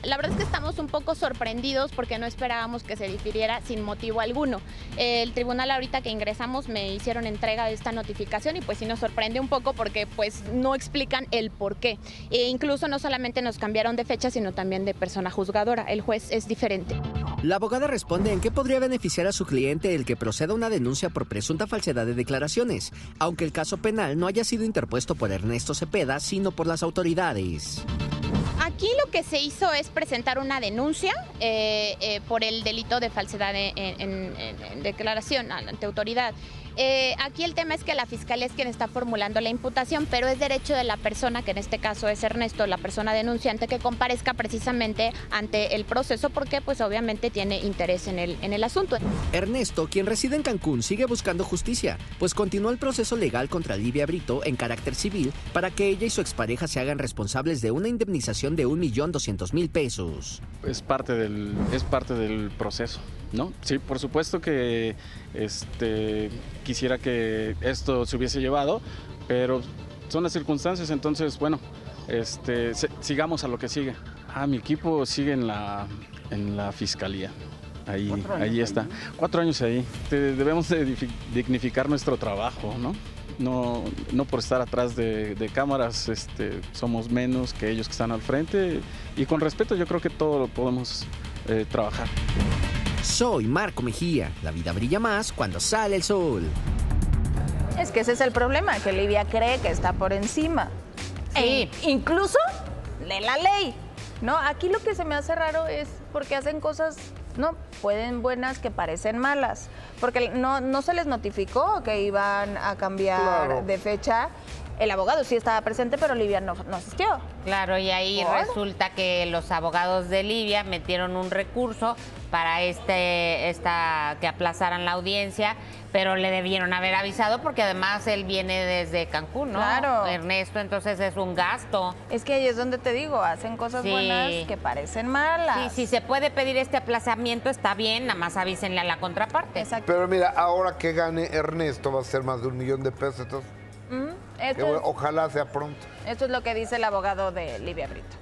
La verdad es que estamos un poco sorprendidos porque no esperábamos que se difiriera sin motivo alguno. El tribunal ahorita que ingresamos me hicieron entrega de esta notificación y pues sí nos sorprende un poco porque pues no explican el por qué. E incluso no solamente nos cambiaron de fecha, sino también de persona juzgadora. El juez es diferente. La abogada responde en qué podría beneficiar a su cliente el que proceda una denuncia por presunta falsedad de declaraciones, aunque el caso penal no haya sido interpuesto por Ernesto Cepeda, sino por las autoridades. Aquí lo que se hizo es presentar una denuncia eh, eh, por el delito de falsedad en, declaración ante autoridad. Eh, aquí el tema es que la fiscalía es quien está formulando la imputación, pero es derecho de la persona, que en este caso es Ernesto, la persona denunciante, que comparezca precisamente ante el proceso porque pues obviamente tiene interés en el, en el asunto. Ernesto, quien reside en Cancún, sigue buscando justicia, pues continuó el proceso legal contra Livia Brito en carácter civil para que ella y su expareja se hagan responsables de una indemnización de 1.200.000 pesos. es parte del es parte del proceso no sí por supuesto que este quisiera que esto se hubiese llevado pero son las circunstancias entonces bueno este sigamos a lo que sigue. Ah mi equipo sigue en la en la fiscalía. Ahí ahí está. cuatro años ahí. Te- debemos de dignificar nuestro trabajo no no, no por estar atrás de, de cámaras este, somos menos que ellos que están al frente y con respeto yo creo que todo lo podemos eh, trabajar. Soy Marco Mejía. La vida brilla más cuando sale el sol. Es que ese es el problema, que Livia cree que está por encima. E incluso de la ley. ¿No? Aquí lo que se me hace raro es porque hacen cosas, no, pueden buenas que parecen malas. Porque no, no se les notificó que iban a cambiar Claro. de fecha. El abogado sí estaba presente, pero Livia no, no asistió. Claro, y ahí ¿Por? resulta que los abogados de Libia metieron un recurso para este esta que aplazaran la audiencia, pero le debieron haber avisado porque además él viene desde Cancún, ¿no? Claro. Ernesto, entonces es un gasto. Es que ahí es donde te digo, hacen cosas Sí. buenas que parecen malas. Sí, si se puede pedir este aplazamiento está bien, nada más avísenle a la contraparte. Pero mira, ahora que gane Ernesto va a ser más de un millón de pesos. Entonces, Mm, Esto, bueno, es, ojalá sea pronto. esto es lo que dice el abogado de Livia Brito.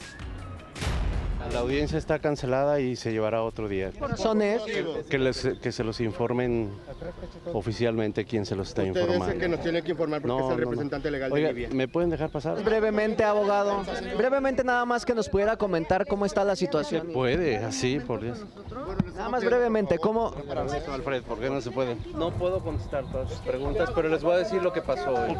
La audiencia está cancelada y se llevará otro día. razones? Que, les- que se los informen oficialmente quién se los está Usted informando. dice que nos tiene que informar porque es el representante legal de Oiga, Libia. ¿Me pueden dejar pasar? Brevemente, abogado, brevemente nada más que nos pudiera comentar cómo está la situación. Puede, así, por Dios. Nada más brevemente, ¿cómo? Alfred, ¿por qué no se puede? No puedo contestar todas sus preguntas, pero les voy a decir lo que pasó hoy.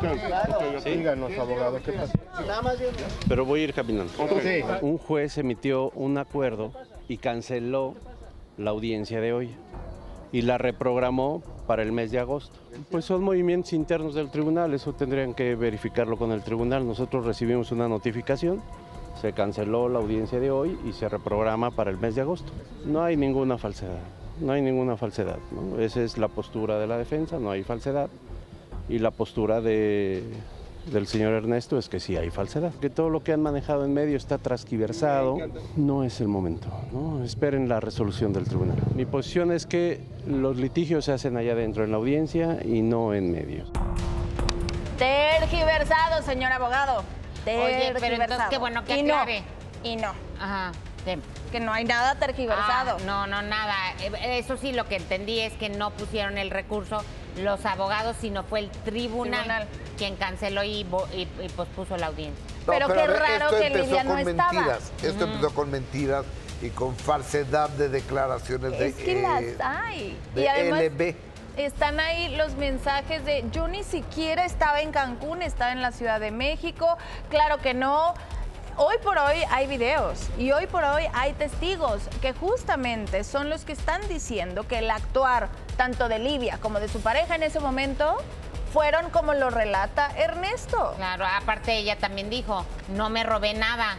¿Sí? Díganos, abogado, ¿qué pasó? Nada más bien. Pero voy a ir caminando. Ok. Sí. Un juez emitió un acuerdo y canceló la audiencia de hoy y la reprogramó para el mes de agosto. Pues son movimientos internos del tribunal, eso tendrían que verificarlo con el tribunal. Nosotros recibimos una notificación, se canceló la audiencia de hoy y se reprograma para el mes de agosto. No hay ninguna falsedad, no hay ninguna falsedad. Esa es la postura de la defensa, no hay falsedad. Y la postura de, del señor Ernesto es que sí hay falsedad. Que todo lo que han manejado en medio está transquiversado. No es el momento. ¿no? Esperen la resolución del tribunal. Mi posición es que los litigios se hacen allá dentro en la audiencia y no en medio. Tergiversado, señor abogado. Oye, pero entonces Tergiversado. qué bueno que y no, aclare. y no. Ajá. Sí. Que no hay nada tergiversado. Ah, no, no, nada. Eh, Eso sí, lo que entendí es que no pusieron el recurso los abogados, sino fue el tribunal, Tribunal. quien canceló y, bo- y- y pospuso la audiencia. No, Pero qué raro que empezó Livia no con estaba. mentiras. Esto empezó con mentiras y con falsedad de declaraciones de, Es que eh, las hay. de y además LB. están ahí los mensajes de yo ni siquiera estaba en Cancún, estaba en la Ciudad de México. Claro que no. Hoy por hoy hay videos y hoy por hoy hay testigos que justamente son los que están diciendo que el actuar tanto de Livia como de su pareja en ese momento fueron como lo relata Ernesto. Claro, aparte ella también dijo, no me robé nada.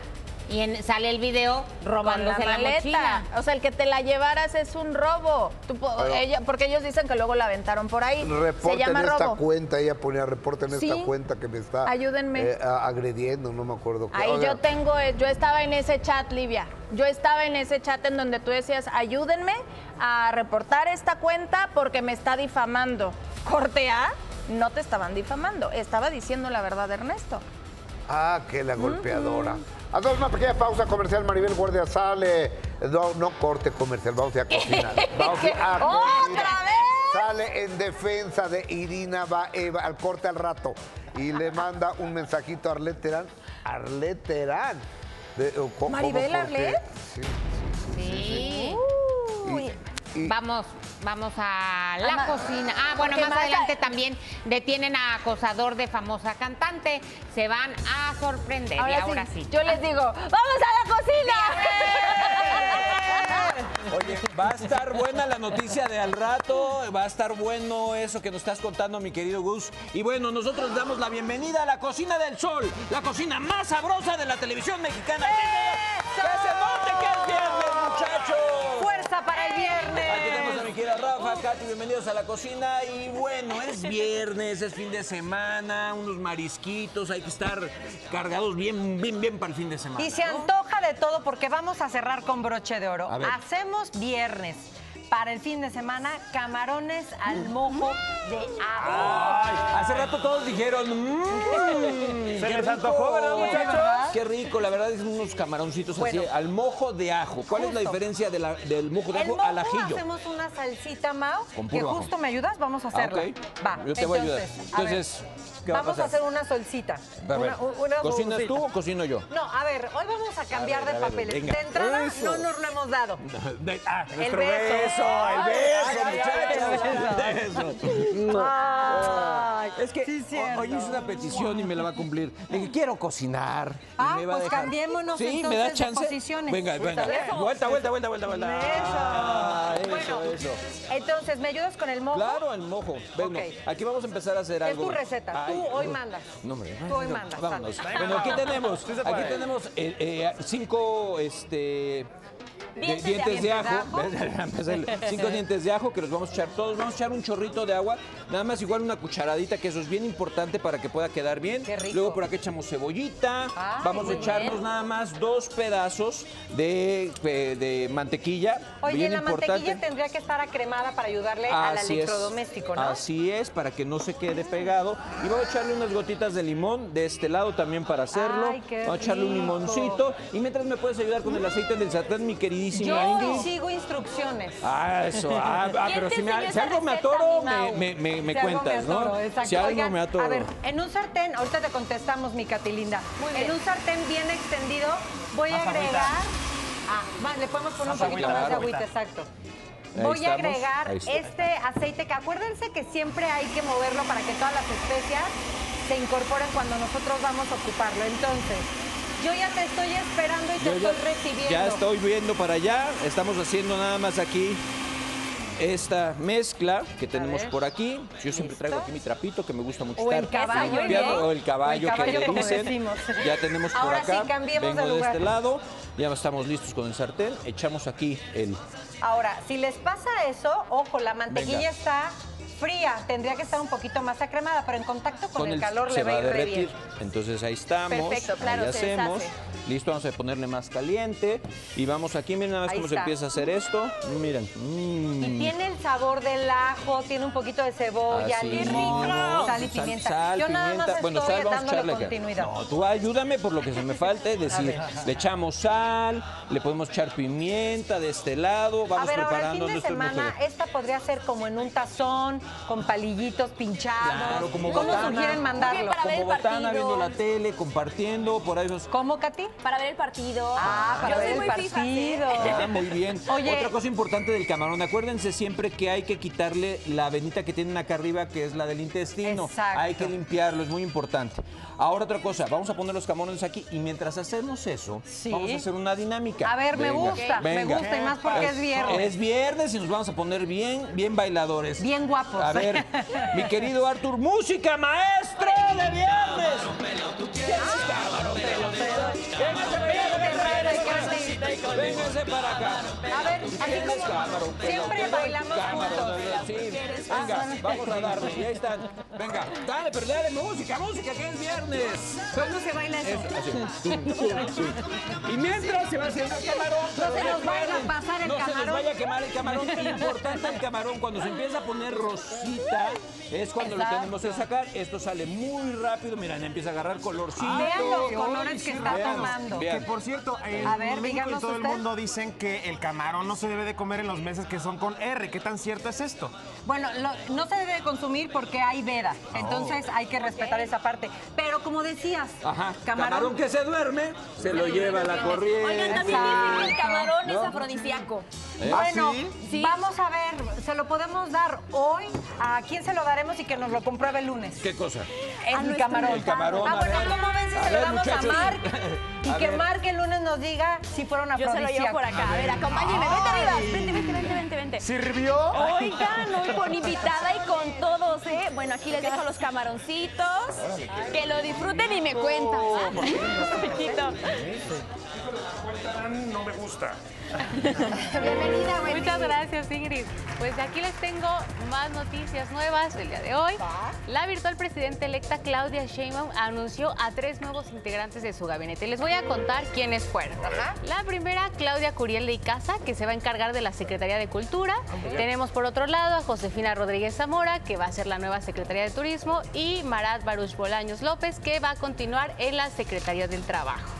Y en- sale el video robándose la, maleta. mochila. O sea, el que te la llevaras es un robo. Tú po- Pero- ella- porque ellos dicen que luego la aventaron por ahí. Se Reporten llama esta robo. cuenta, ella ponía reporten Sí. esta cuenta que me está Ayúdenme. eh, agrediendo, no me acuerdo. qué. Ahí Oiga, yo tengo, eh, yo estaba en ese chat, Livia. Yo estaba en ese chat en donde tú decías, ayúdenme a reportar esta cuenta porque me está difamando. Corte A, no te estaban difamando, estaba diciendo la verdad Ernesto. Ah, que la golpeadora. Hacemos una pequeña pausa comercial. Maribel Guardia sale. No, no corte comercial, vamos a cocinar. (laughs) Vamos a ir a ¡Otra cocinar. vez! Sale en defensa de Irina va Eva al corte al rato. Y le manda un mensajito a Arlet Terán. Arlet Terán. De- o co- ¿Maribel Arlet? Sí. Vamos, vamos a la Ama- cocina. Ah, bueno, más más adelante a- detienen detienen a acosador de famosa cantante. Se van a sorprender. y ahora sí. Yo les digo, ¡vamos a la cocina! (laughs) Oye, va a estar buena la noticia de al rato, va a estar bueno eso que nos estás contando, mi querido Gus. Y bueno, nosotros damos la bienvenida a la Cocina del Sol, la cocina más sabrosa de la televisión mexicana. ¡Que Katy, bienvenidos a la cocina. Y bueno, es viernes, es fin de semana, unos marisquitos, hay que estar cargados bien, bien, bien para el fin de semana. Y se ¿no? antoja de todo porque vamos a cerrar con broche de oro. Hacemos viernes. Para el fin de semana, camarones al mojo de ajo. Ay, hace rato todos dijeron. "Mm, (laughs) Se qué les rico". antojó, ¿verdad, muchachos? ¿verdad? Qué rico, la verdad es unos camaroncitos así Bueno. al mojo de ajo. ¿Cuál es la Justo. diferencia de la- del mojo de El ajo mojo al ajillo? hacemos una salsita, Mau, Con que puro ajo. justo me ayudas, vamos a Ah, hacerla. ok. Va, Yo te voy a ayudar. entonces, a Entonces, ¿qué va a vamos a, pasar? hacer una solcita. A ver, Una- una ¿Cocinas tú o cocino yo? No, a ver, hoy vamos a cambiar ver, a de ver, papeles. venga. De entrada, Eso. no nos lo hemos dado. (laughs) De- ah, El beso. beso, el beso, muchachos. beso. (laughs) Ay, Es que Sí, hoy hice una petición y me la va a cumplir. Le dije, quiero cocinar. Ah, me pues dejar. cambiémonos Sí, me entonces da de chance. posiciones. Venga, venga. Eso. Vuelta, vuelta, vuelta, vuelta, vuelta. Ah, eso, Bueno. eso. Entonces, ¿me ayudas con el mojo? Claro, el mojo. Bueno, Ok. aquí vamos a empezar a hacer Es algo. tu receta. Ay, Tú hoy mandas. No, hombre. Tú hoy mandas. Vámonos. Bueno, aquí tenemos, aquí tenemos eh, eh, cinco, este... Dientes de dientes de ajo, (laughs) cinco dientes de ajo que los vamos a echar todos, vamos a echar un chorrito de agua, nada más igual una cucharadita, que eso es bien importante para que pueda quedar bien. Luego por aquí echamos cebollita, Ay, vamos a echarnos bien. nada más dos pedazos de, de mantequilla, Oye, bien la importante. mantequilla tendría que estar acremada para ayudarle al electrodoméstico, ¿no? Así es, para que no se quede pegado. Y vamos a echarle unas gotitas de limón de este lado también para hacerlo. Ay, qué vamos a echarle un rico. limoncito. Y mientras me puedes ayudar con el aceite del sartén, mi Yo Ingrid. sigo instrucciones. Ah, eso. Ah, ah, (laughs) ¿Quién pero si, me, si algo me atoro, me, me, me- me Si algo cuentas, me atoro, ¿no? exacto. Si algo Oigan, me atoro. A ver, en un sartén, ahorita te contestamos, mi Catilinda. En un sartén bien extendido, voy a agregar. Ah, va, le podemos poner un poquito más de agüita. exacto. Ahí Voy a agregar este aceite que acuérdense que siempre hay que moverlo para que todas las especias se incorporen cuando nosotros vamos a ocuparlo. Entonces, yo ya te estoy esperando y te ya- estoy recibiendo. Ya estoy viendo para allá. Estamos haciendo nada más aquí esta mezcla que tenemos por aquí. Yo siempre traigo aquí mi trapito que me gusta mucho O el estar caballo, limpiando, ¿no? o el caballo, O el caballo, que le dicen. decimos. Ya tenemos por Ahora acá. Vengo de, este lado. Ya estamos listos con el sartén. Echamos aquí el Ahora, si les pasa eso, ojo, la mantequilla Venga. está fría, tendría que estar un poquito más acremada, pero en contacto con, el, calor se le va a ir re derretir. bien. Entonces ahí estamos. Perfecto, claro, ahí hacemos. deshace. Listo, vamos a ponerle más caliente. Y vamos aquí, miren nada más Ahí cómo se empieza a hacer esto. Miren. Mm. Y tiene el sabor del ajo, tiene un poquito de cebolla, Así limón, mismo. sal y Sal- pimienta. sal, Yo nada más pimienta. Bueno, estoy sal vamos a dándole echarle acá. continuidad. No, tú ayúdame por lo que se me falte. (laughs) Es decir, le echamos sal, le podemos echar pimienta de este lado. A Vamos ver, ahora el preparando fin de semana, esta podría ser como en un tazón, con palillitos pinchados. Claro, como ¿Cómo botana. sugieren mandarlo? Como botana, viendo la tele, compartiendo, por ahí. ¿Cómo, Katy? Para ver el partido. Ah, para Yo ver soy el muy partido. Ah, muy bien. Oye. Otra cosa importante del camarón, acuérdense siempre que hay que quitarle la venita que tienen acá arriba, que es la del intestino. Exacto. Hay que limpiarlo, es muy importante. Ahora otra cosa, vamos a poner los camarones aquí y mientras hacemos eso, vamos a hacer una dinámica. A ver, me gusta, me gusta, y más porque es viernes. Es viernes y nos vamos a poner bien, bien bailadores. Bien guapos. A ver, mi querido Artur, música maestro de viernes. Vénganse para acá. A ver, así ¿Quién es como Cámaro? siempre Pelón, bailamos Cámaro, juntos. sí. Venga, vamos a darle. Y ahí están. Venga, dale, pero dale música, música, que es viernes. ¿Cómo se baila eso? Y mientras se va haciendo el camarón. No se nos vaya a pasar el no se camarón. nos vaya a quemar el camarón. Importante el camarón, cuando se empieza a poner rosita, es cuando lo tenemos que sacar. Esto sale muy rápido. Miren, empieza a agarrar colorcito. Vean los colores que está Vean, tomando. vean. Que por cierto, en A ver, México y díganos todo el mundo dicen que el camarón no se debe de comer en los meses que son con R. ¿Qué tan cierto es esto? Bueno, lo- no se debe consumir porque hay veda, entonces hay que respetar esa parte. Pero como decías, Ajá, camarón, camarón que se duerme, se lo lleva la corriente. Oigan, también dicen que el camarón ¿No? es afrodisíaco. ¿Eh? Bueno, Sí. vamos a ver, se lo podemos dar hoy. ¿A quién se lo daremos y que nos lo compruebe el lunes? ¿Qué cosa? El camarón. El camarón, Ah, bueno. ¿cómo ven si se lo damos muchachos. a Marc? (laughs) Y A que ver. Marc el lunes nos diga si fueron Yo se lo llevo por acá. A ver. Vente arriba. Vente, vente, vente, vente, vente. ¿Sirvió? Oigan, hoy con (laughs) invitada y con todos, ¿eh? Bueno, aquí les dejo los camaroncitos. Que lo disfruten y me cuentan. (laughs) Poquito. No me gusta. Bienvenida, (laughs) Wendy. Muchas gracias, Ingrid. Pues aquí les tengo más noticias nuevas del día de hoy. La virtual presidenta electa Claudia Sheinbaum anunció a tres nuevos integrantes de su gabinete. Les voy a contar quiénes fueron. La primera, Claudia Curiel de Icaza, que se va a encargar de la Secretaría de Cultura. Tenemos por otro lado a Josefina Rodríguez Zamora, que va a ser la nueva Secretaría de Turismo, y Marat Baruch Bolaños López, que va a continuar en la Secretaría del Trabajo.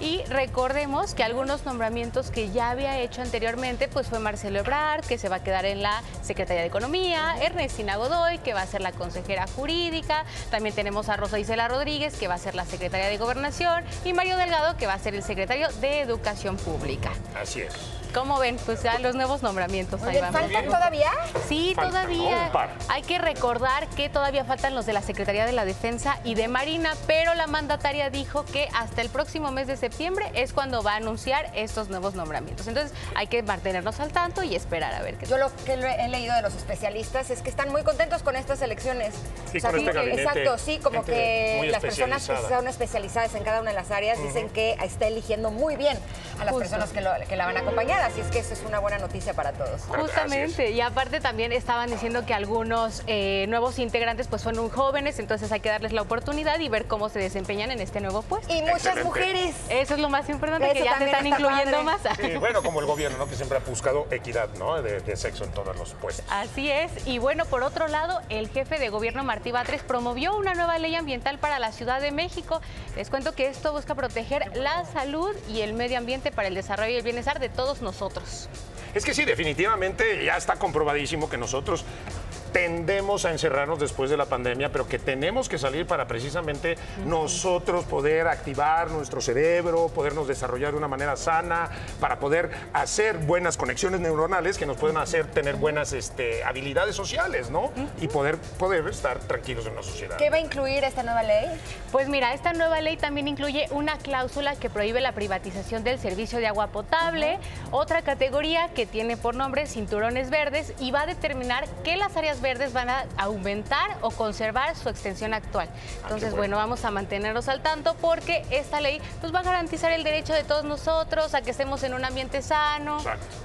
Y recordemos que algunos nombramientos que ya había hecho anteriormente, pues fue Marcelo Ebrard, que se va a quedar en la Secretaría de Economía, Ernestina Godoy, que va a ser la consejera jurídica, también tenemos a Rosa Isela Rodríguez, que va a ser la secretaria de Gobernación, y Mario Delgado, que va a ser el secretario de Educación Pública. Así es. ¿Cómo ven? Pues ya los nuevos nombramientos. ahí Oye, vamos. ¿faltan todavía? Sí, Faltan, todavía. ¿no? Un par. Hay que recordar que todavía faltan los de la Secretaría de la Defensa y de Marina, pero la mandataria dijo que hasta el próximo mes de septiembre es cuando va a anunciar estos nuevos nombramientos. Entonces hay que mantenernos al tanto y esperar a ver qué Yo lo que he leído de los especialistas es que están muy contentos con estas elecciones. Sí, con este que- gabinete, exacto, sí, como que las personas que son especializadas en cada una de las áreas dicen que está eligiendo muy bien a las Justo. personas que, lo- que la van a acompañar, así es que eso es una buena noticia para todos. Justamente, y aparte también estaban diciendo que algunos eh, nuevos integrantes pues son muy jóvenes, entonces hay que darles la oportunidad y ver cómo se desempeñan en este nuevo puesto. Y muchas Excelente. mujeres. Eso es lo más importante, que ya se están está incluyendo padre. más. Sí, (laughs) bueno, como el gobierno, ¿no? Que siempre ha buscado equidad, ¿no? De, de sexo en todos los puestos. Así es. Y bueno, por otro lado, el jefe de gobierno Martí Batres promovió una nueva ley ambiental para la Ciudad de México. Les cuento que esto busca proteger la salud y el medio ambiente para el desarrollo y el bienestar de todos nosotros. Es que sí, definitivamente ya está comprobadísimo que nosotros tendemos a encerrarnos después de la pandemia, pero que tenemos que salir para precisamente nosotros poder activar nuestro cerebro, podernos desarrollar de una manera sana, para poder hacer buenas conexiones neuronales que nos pueden hacer tener buenas este, habilidades sociales, ¿no? Y poder, poder estar tranquilos en una sociedad. ¿Qué va a incluir esta nueva ley? Pues mira, esta nueva ley también incluye una cláusula que prohíbe la privatización del servicio de agua potable, otra categoría que tiene por nombre cinturones verdes y va a determinar que las áreas verdes van a aumentar o conservar su extensión actual. Entonces, bueno. bueno, vamos a mantenernos al tanto porque esta ley nos va a garantizar el derecho de todos nosotros a que estemos en un ambiente sano,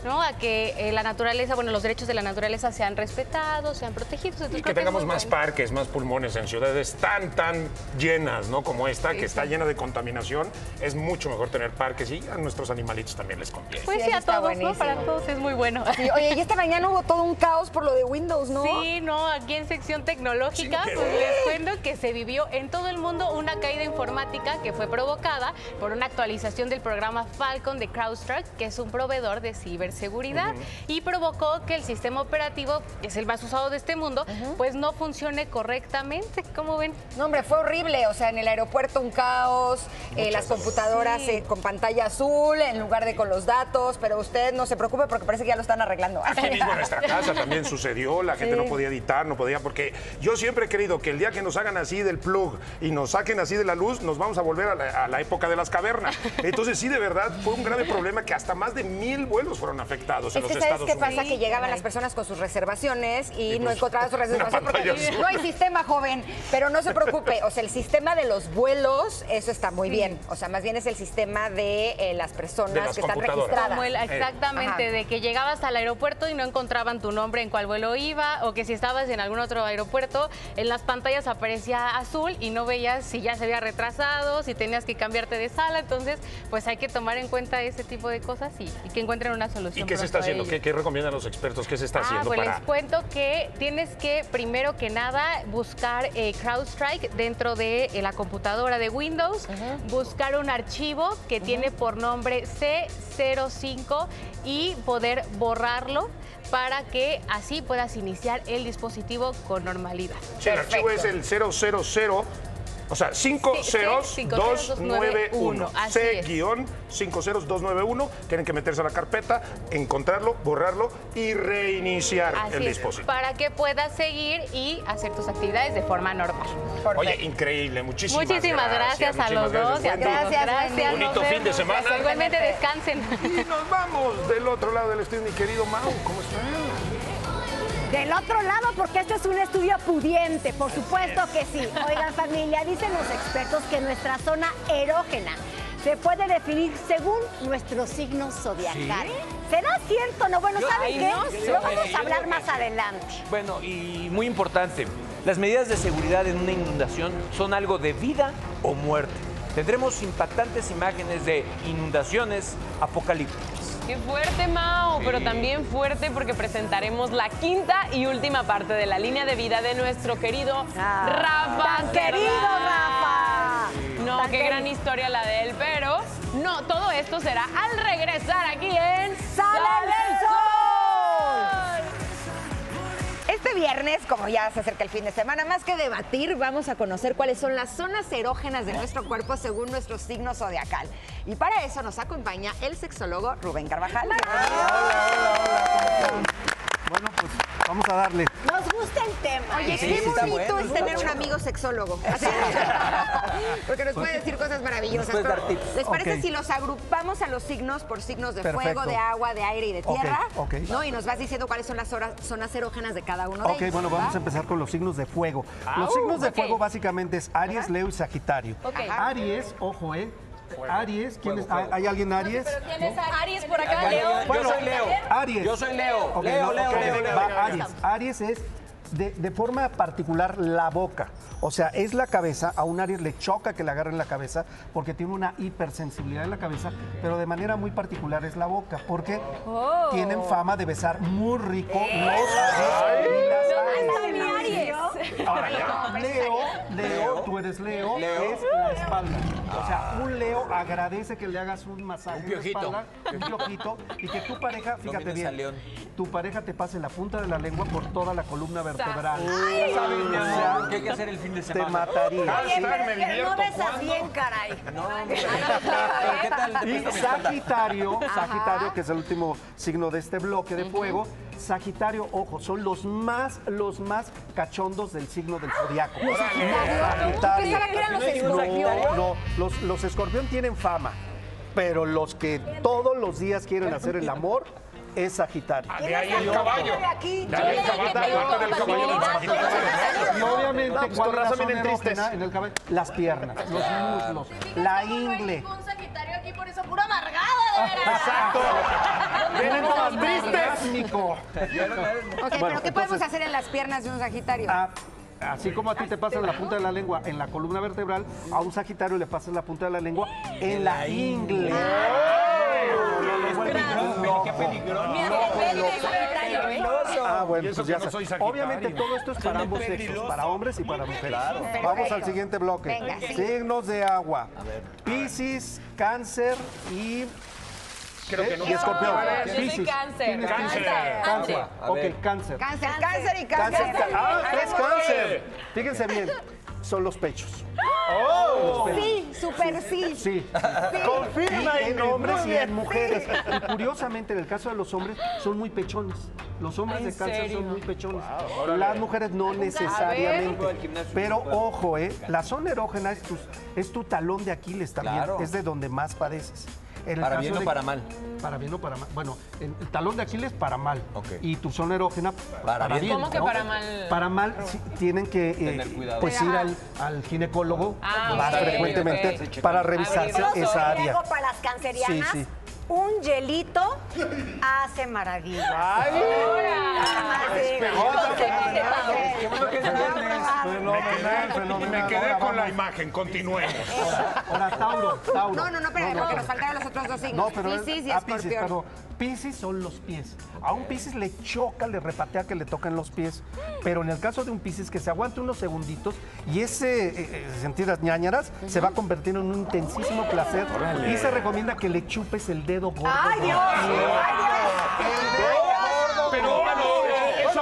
¿no? A que eh, la naturaleza, bueno, los derechos de la naturaleza sean respetados, sean protegidos. Entonces, Y que tengamos más bueno. parques, más pulmones en ciudades tan, tan llenas, ¿no? Como esta, Sí, que está llena de contaminación. Es mucho mejor tener parques y a nuestros animalitos también les conviene. Pues Sí, a todos, ¿no? Para todos es muy bueno. Sí, oye, y esta mañana hubo todo un caos por lo de Windows, ¿no? Sí, no, aquí en sección tecnológica, Sí, pues les cuento que se vivió en todo el mundo una caída informática que fue provocada por una actualización del programa Falcon de CrowdStrike, que es un proveedor de ciberseguridad, y provocó que el sistema operativo, que es el más usado de este mundo, pues no funcione correctamente. ¿Cómo ven? No, hombre, fue horrible. O sea, en el aeropuerto un caos, eh, las computadoras Sí. eh, con pantalla azul en lugar de con los datos, pero usted no se preocupe porque parece que ya lo están arreglando. Aquí mismo en (laughs) nuestra casa también sucedió, la gente Sí. no podía editar, no podía, porque yo siempre he creído que el día que nos hagan así del plug y nos saquen así de la luz, nos vamos a volver a la, a la época de las cavernas. (laughs) Entonces sí, de verdad, fue un grave problema que hasta más de mil vuelos fueron afectados en Es los que sabes Estados qué Unidos. pasa que llegaban las personas con sus reservaciones y, Y no pues, encontraban su (laughs) reservación porque azul. no hay sistema joven, pero no se preocupe, o sea, el sistema de los vuelos, eso está muy bien, o sea, más bien es el sistema de eh, las personas De las que están registradas. Como el- exactamente, de que llegabas al aeropuerto y no encontraban tu nombre en cuál vuelo iba, o que si estabas en algún otro aeropuerto, en las pantallas aparecía azul y no veías si ya se había retrasado, si tenías que cambiarte de sala. Entonces, pues hay que tomar en cuenta ese tipo de cosas y, y que encuentren una solución. ¿Y qué se está haciendo? ello. ¿Qué, qué recomiendan los expertos? ¿Qué se está Ah, haciendo pues para...? les cuento que tienes que, primero que nada, buscar eh, CrowdStrike dentro de eh, la computadora de Windows, buscar un archivo que tiene por nombre C05 y poder borrarlo para que así puedas iniciar el dispositivo con normalidad. Sí, el archivo es el 000, o sea, 5 Sí, ceros sí, 291. así es. C-50291. Tienen que meterse a la carpeta, encontrarlo, borrarlo y reiniciar Así el es, dispositivo. para que puedas seguir y hacer tus actividades de forma normal. Oye, increíble, muchísimas, Muchísimas gracias, a los muchísimas dos Wendy. todos. Gracias. Bonito fin de semana. Igualmente descansen. Y nos vamos del otro lado del estudio, mi querido Mau. ¿Cómo estás? Del otro lado, porque este es un estudio pudiente, por supuesto que sí. Oigan familia, dicen los expertos que nuestra zona erógena se puede definir según nuestro signo zodiacal. ¿Será cierto no? Bueno, ¿saben qué? no sé. Lo vamos a hablar más adelante. Bueno, y muy importante, las medidas de seguridad en una inundación son algo de vida o muerte. Tendremos impactantes imágenes de inundaciones apocalípticas. Qué fuerte, Mao, Sí. pero también fuerte porque presentaremos la quinta y última parte de la línea de vida de nuestro querido Rafa. tan querido. Rafa. No, Tan qué querido. gran historia la de él, pero no, todo esto será al regresar aquí en este viernes, como ya se acerca el fin de semana, más que debatir, vamos a conocer cuáles son las zonas erógenas de nuestro cuerpo según nuestro signo zodiacal. Y para eso nos acompaña el sexólogo Rubén Carvajal. Bueno, pues vamos a darle. Nos gusta el tema. Oye, Sí, qué sí, bonito bueno, es tener un amigo sexólogo. (laughs) Porque nos puede decir cosas maravillosas. Nos puede dar Pero, tips. ¿Les parece Ok. si los agrupamos a los signos por signos de Perfecto. fuego, de agua, de aire y de Ok, tierra? ok. ¿No? Y nos vas diciendo cuáles son las horas- zonas erógenas de cada uno de Ok, ellos. bueno, vamos ¿va? a empezar con los signos de fuego. Los signos de ok. fuego básicamente es Aries, Leo y Sagitario. Ok. Aries, ojo, ¿eh? Aries, ¿quién es? ¿Hay- ¿hay alguien Aries? ¿Quién es Aries por acá, Bueno, Leo? Yo soy Leo. Aries. Yo soy Leo. Ok, Leo, no, Leo, ok, Leo, Leo, va, Leo. Aries. Aries es de, de forma particular la boca. O sea, es la cabeza. A un Aries le choca que le agarren la cabeza porque tiene una hipersensibilidad en la cabeza, pero de manera muy particular es la boca, porque Oh. tienen fama de besar muy rico Eh. los Ay, y las no, Aries. mi Aries. Ahora ya, Leo, Leo, tú eres Leo, Leo. es la espalda. O sea, un Leo agradece que le hagas un masaje Un en la piojito. espalda, un piojito, y que tu pareja, fíjate bien, tu pareja te pase la punta de la lengua por toda la columna vertebral. Sabes, mi amor, sea, ¿qué hay que hacer el fin de Te semana? mataría. Oye, Sí. pero- pero no besas bien, caray. (laughs) ¿Qué tal? te Y? Sagitario. Sagitario, que es el último signo de este bloque de fuego. Sagitario, ojo, son los más, los más cachondos del signo del zodiaco. ¿Los Sagitario? Que eran los No, escorpión. No, los, los escorpión tienen fama, pero los que todos los días quieren hacer el amor es Sagitario. De ahí el caballo. De ahí el caballo, parte del caballo del Sagitario. Y obviamente, No, pues ¿cuál con razón vienen tristes. en el cabello? Las piernas, los muslos, la ingle. Un Sagitario aquí por eso pura amargada, de veras. Exacto. Vienen todas tristes. Ok, pero ¿qué podemos hacer en las piernas de un Sagitario? Ah, Así como a ti te pasas la punta de la lengua en la columna vertebral, a un Sagitario le pasas la punta de la lengua en la ingle. Peligroso. Arrepiento, Sagitario, ¿eh? Ah, bueno, pues ya no sabes. soy. Obviamente todo esto es para ambos sexos, para hombres y para mujeres. Vamos al siguiente bloque. Venga. Signos de agua. Piscis, cáncer y... Creo que no. Y escorpión. Yo soy Piscis. cáncer. ¿Quién es Cáncer. Cáncer. Cáncer. Ok, cáncer. Cáncer, cáncer y cáncer. Cáncer. Ah, es amor. cáncer. Fíjense bien, son los pechos. Oh, Sí, súper sí. Sí. Confirma en hombres y en mujeres. Y curiosamente, en el caso de los hombres, son muy pechones. Los hombres ¿En de cáncer serio? son muy pechones. Las mujeres no necesariamente. Pero ojo, ¿eh? La zona erógena es tu, es tu talón de Aquiles también. Claro. Es de donde más padeces. En el ¿Para caso bien o de- para mal? Para bien o para mal. Bueno, el, el talón de Aquiles para mal. Ok. Y tu zona erógena para, bien. bien. ¿Cómo que para mal? Para mal sí, tienen que eh, pues ir al, al ginecólogo Ah, más frecuentemente para revisarse esa área. Para las cancerianas, Sí, sí. Un hielito hace maravillas. ¡Ay! Me quedé con la imagen, continuemos. Ahora, Tauro, Tauro. No, no, no, espérame, porque nos faltaron los otros dos signos. No, pero Piscis y escorpión. Pero Piscis son los pies. A un Piscis le choca, le repatea que le tocan los pies. Pero en el caso de un Piscis que se aguante unos segunditos y ese eh, eh, sentir las ñañaras se va a convertir en un intensísimo placer. Y se recomienda que le chupes el dedo gordo. ¡Ay, Dios! ¡Ay, El dedo gordo Pero, del bueno, pie. eso,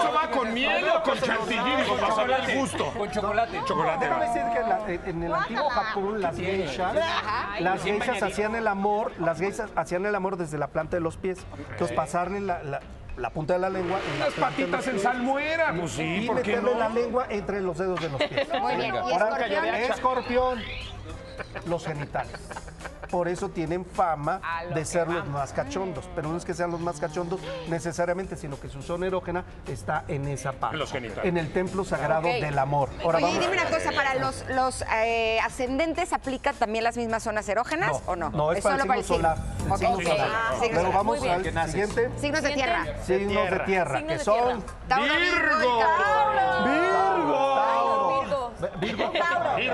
eso va con miel o con chantilly, digo, para saber el gusto. Con chocolate. Chocolate. Déjame decir que la- en- en el antiguo Japón las geishas, las geishas hacían el amor, las geishas hacían el amor desde la planta de los pies. Entonces pasarle la, la- la punta de la lengua en la Unas planta de los patitas en pies salmuera, pues sí, y ¿por qué meterle no? la lengua entre los dedos de los pies. Muy bien. ¿Y Ahora, escorpión? escorpión, los genitales. Por eso tienen fama de ser los más cachondos. Pero no es que sean los más cachondos necesariamente, sino que su zona erógena está en esa parte. En los genitales. En el templo sagrado del amor. Ahora Oye, y vamos. dime una cosa, ¿para los, los eh, ascendentes aplica también las mismas zonas erógenas No, o no? no, es para el signo solar. El Ok. signo Sí. solar. Ah, signo solar. vamos al siguiente. Signos de tierra. Signos de tierra, Signos que de son Virgo. Virgo. (laughs) Virgo.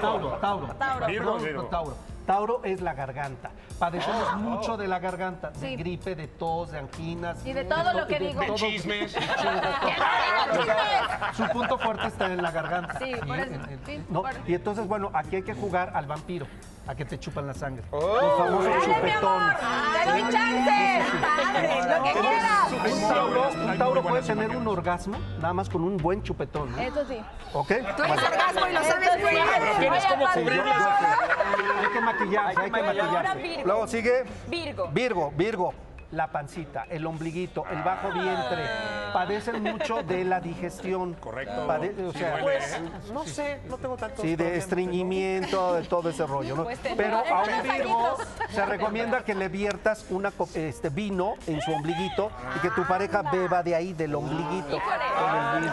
Tauro. Tauro. Tauro. Virgo. Tauro. Tauro es la garganta. Padecemos Ah. mucho de la garganta, de Sí. gripe, de tos, de anginas. Y de todo lo que de digo. De todo- chismes. (laughs) Todo. (laughs) Su punto fuerte está en la garganta. Sí, por eso. en- en- Sí, ¿no? por- Y entonces, bueno, aquí hay que jugar al vampiro. A que te chupan la sangre. Oh. Los famosos Dale, mi chupetones. amor, te doy chance. Padre, lo que quieras. Un tauro, un tauro puede tener un orgasmo nada más con un buen chupetón. ¿no? Eso sí. ¿Ok? Tú eres orgasmo y lo sabes muy bien. pero tienes cómo Oye, cubrirlo. Hay que maquillarse, hay que maquillarse. Luego sigue Virgo. Virgo, Virgo. La pancita, el ombliguito, el bajo vientre, padecen mucho de la digestión. Correcto. o sea, Pues, no sé, no tengo tantos Sí, de estreñimiento, de todo ese rollo, ¿no? Pues Pero a un Virgo se recomienda que le viertas una este vino en su ombliguito y que tu pareja beba de ahí del ombliguito con el vino.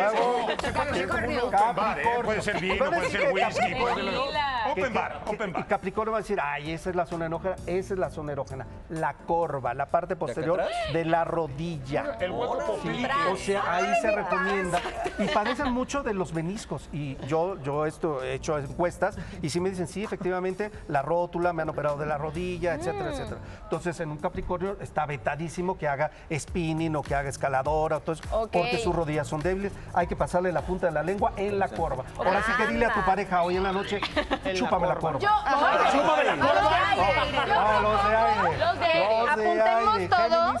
Luego, Capricornio. ¿eh? Puede ser vino, puede ser whisky, puede ser- Open bar, open bar. Y Capricornio va a decir, ay, esa es la zona erógena, esa es la zona erógena. La corva, la parte posterior de la rodilla. El hueco o sea, ahí se recomienda. Y padecen mucho de los meniscos. Y yo, yo esto he hecho encuestas y sí me dicen, sí, efectivamente, la rótula, me han operado de la rodilla, etcétera, Mm. etcétera. Entonces, en un Capricornio está vetadísimo que haga spinning o que haga escaladora, o todo eso, Ok. porque sus rodillas son débiles. Hay que pasarle la punta de la lengua en la corva. Ahora sí que dile a tu pareja hoy en la noche, (laughs) (laughs) chúpame la corva. Yo- chúpame la Los de corva. aire. Los de aire. Los de aire. Apuntemos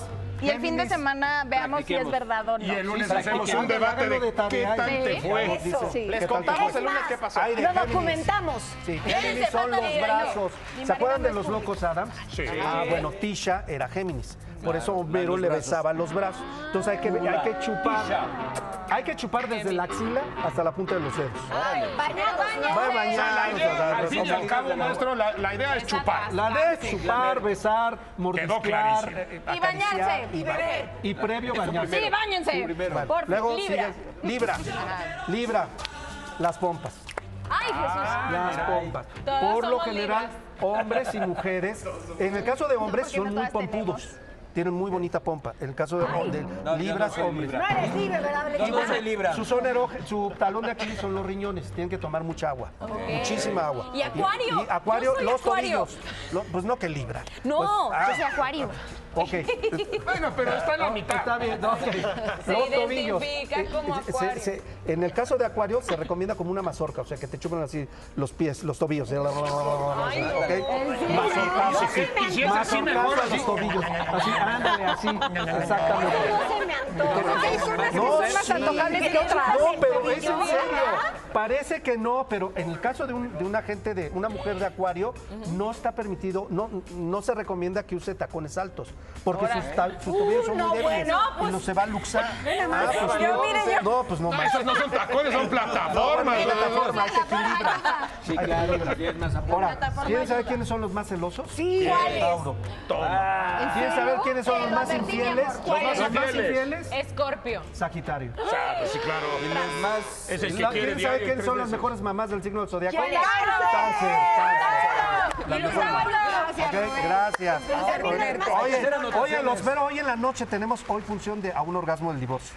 aire. Y el fin de semana veamos si es verdad o no. Y el lunes hacemos un debate de qué tal te fue. Eso. Sí. Les ¿Qué tal contamos el lunes qué pasó. Lo Géminis. documentamos. Sí, Géminis son los brazos. ¿Se acuerdan no de es los locos Adams? Sí. Ah, bueno, Tisha era Géminis. Por eso Homero le besaba los brazos. Entonces hay que, hay que chupar. Hay que chupar desde la axila hasta la punta de los dedos. Bañados, ¿no? Va a O sea, bañar, la idea, o sea, al fin y al cabo, maestro, la, la idea es chupar. La de chupar, besar, mordisquear, clarísimo. eh, Y acariciar bañarse. Y previo bañarse. Sí, bañense. Vale. Por Luego Libra. sigue Libra. Libra. Las pompas. Ay, Jesús. Las pompas. Todas Por lo general, hombres y mujeres. En el caso de hombres son no muy tenemos. pompudos. Tienen muy bonita pompa. En el caso de, de no, libras, no hombres. Libra. No eres libre, ¿verdad? No, no soy Libra. Su, zona eroge- su talón de Aquiles son los riñones. Tienen que tomar mucha agua. Muchísima agua. ¿Y Acuario? Y, acuario, Yo soy los Acuario. tobillos. Lo- pues no que Libra. No, Pues, ah, yo soy acuario. Ok. (laughs) Bueno, pero está en la mitad. Está bien, no, ok. Se Los tobillos. Eh, como eh, se- acuario. se- en el caso de acuario se recomienda como una mazorca, o sea, que te chupan así los pies, los tobillos. ¿ok? Mazorcazo, sí. Y si es así, mejor así. los tobillos. Así, ándale, así. (laughs) Exactamente. No se zonas que No, son más sí. que otras. No, pero es en serio. Parece que no, pero en el caso de, un, de una gente de una mujer de acuario, no está permitido, no, no se recomienda que use tacones altos, porque sus, tal- sus tobillos son no, muy débiles bueno, y no se va a luxar. más, Ah, pues yo, no, mire, yo- no, pues no. No, esos no son tacones, son plataformas. No, plataforma, hay que equilibrar. Sí, claro, es más Ahora, ¿quieren saber quiénes son los más celosos? Sí. El Tauro. Toma. ¿Quieren saber quiénes son los más infieles? ¿Cuál es? Los más infieles? Escorpio. Sagitario. Pues sí, claro. Es más. Es el que La- quiere ¿Quieren saber diario quiénes tres son las veces. mejores mamás del signo del zodiaco? ¿Quién es? Cáncer, cáncer. Y Las los abuelos. Ok, gracias. Oye, oye, los veo hoy en la noche. Tenemos hoy función de a un orgasmo del divorcio.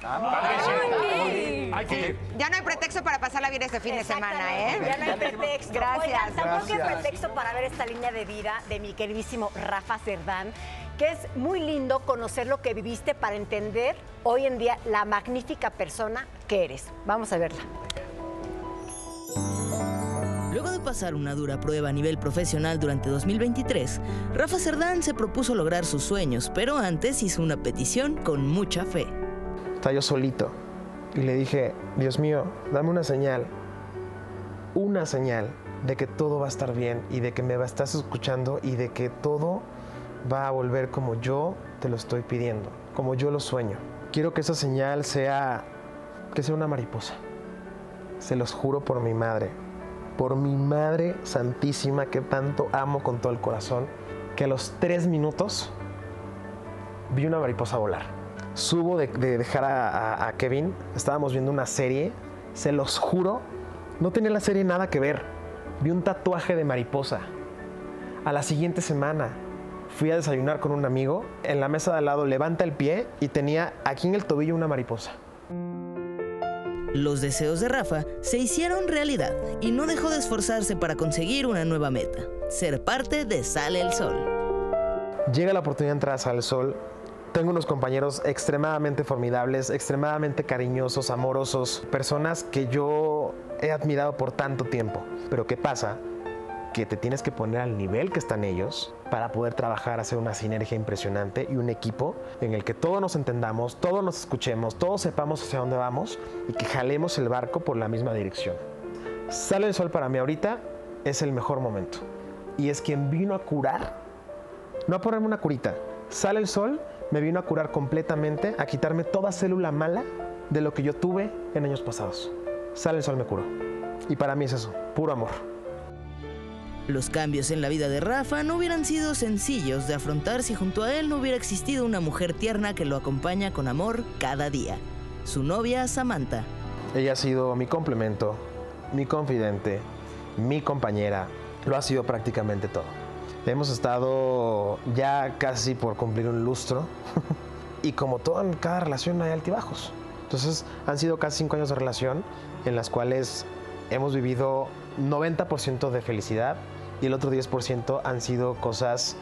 Hay que ir. Ya no hay pretexto para pasarla bien este fin de semana, ¿eh? Ya no hay pretexto. Gracias. Oigan, tampoco hay pretexto para ver esta línea de vida de mi queridísimo Rafa Cerdán, que es muy lindo conocer lo que viviste para entender hoy en día la magnífica persona que eres. Vamos a verla. Pasar una dura prueba a nivel profesional durante 2023, Rafa Cerdán se propuso lograr sus sueños, pero antes hizo una petición con mucha fe. Estaba yo solito y le dije, Dios mío, dame una señal, una señal de que todo va a estar bien y de que me estás escuchando y de que todo va a volver como yo te lo estoy pidiendo, como yo lo sueño. Quiero que esa señal sea, que sea una mariposa. Se los juro por mi madre, por mi madre santísima que tanto amo con todo el corazón, que a los tres minutos vi una mariposa volar. Subo de, de dejar a, a- a Kevin, estábamos viendo una serie, se los juro, no tenía la serie nada que ver. Vi un tatuaje de mariposa. A la siguiente semana fui a desayunar con un amigo, en la mesa de al lado levanta el pie y tenía aquí en el tobillo una mariposa. Los deseos de Rafa se hicieron realidad y no dejó de esforzarse para conseguir una nueva meta, ser parte de Sale el Sol. Llega la oportunidad de entrar a Sal el Sol Tengo unos compañeros extremadamente formidables, extremadamente cariñosos, amorosos, personas que yo he admirado por tanto tiempo. Pero ¿qué pasa? Que te tienes que poner al nivel que están ellos para poder trabajar, hacer una sinergia impresionante y un equipo en el que todos nos entendamos, todos nos escuchemos, todos sepamos hacia dónde vamos y que jalemos el barco por la misma dirección. Sale el sol para mí ahorita es el mejor momento. Y es quien vino a curar, no a ponerme una curita. Sale el sol, me vino a curar completamente, a quitarme toda célula mala de lo que yo tuve en años pasados. Sale el sol, me curó. Y para mí es eso, puro amor. Los cambios en la vida de Rafa no hubieran sido sencillos de afrontar si junto a él no hubiera existido una mujer tierna que lo acompaña con amor cada día. Su novia, Samantha. Ella ha sido mi complemento, mi confidente, mi compañera. Lo ha sido prácticamente todo. Hemos estado ya casi por cumplir un lustro (laughs) y como todo en cada relación hay altibajos. Entonces han sido casi cinco años de relación en las cuales hemos vivido 90% de felicidad y el otro 10% han sido cosas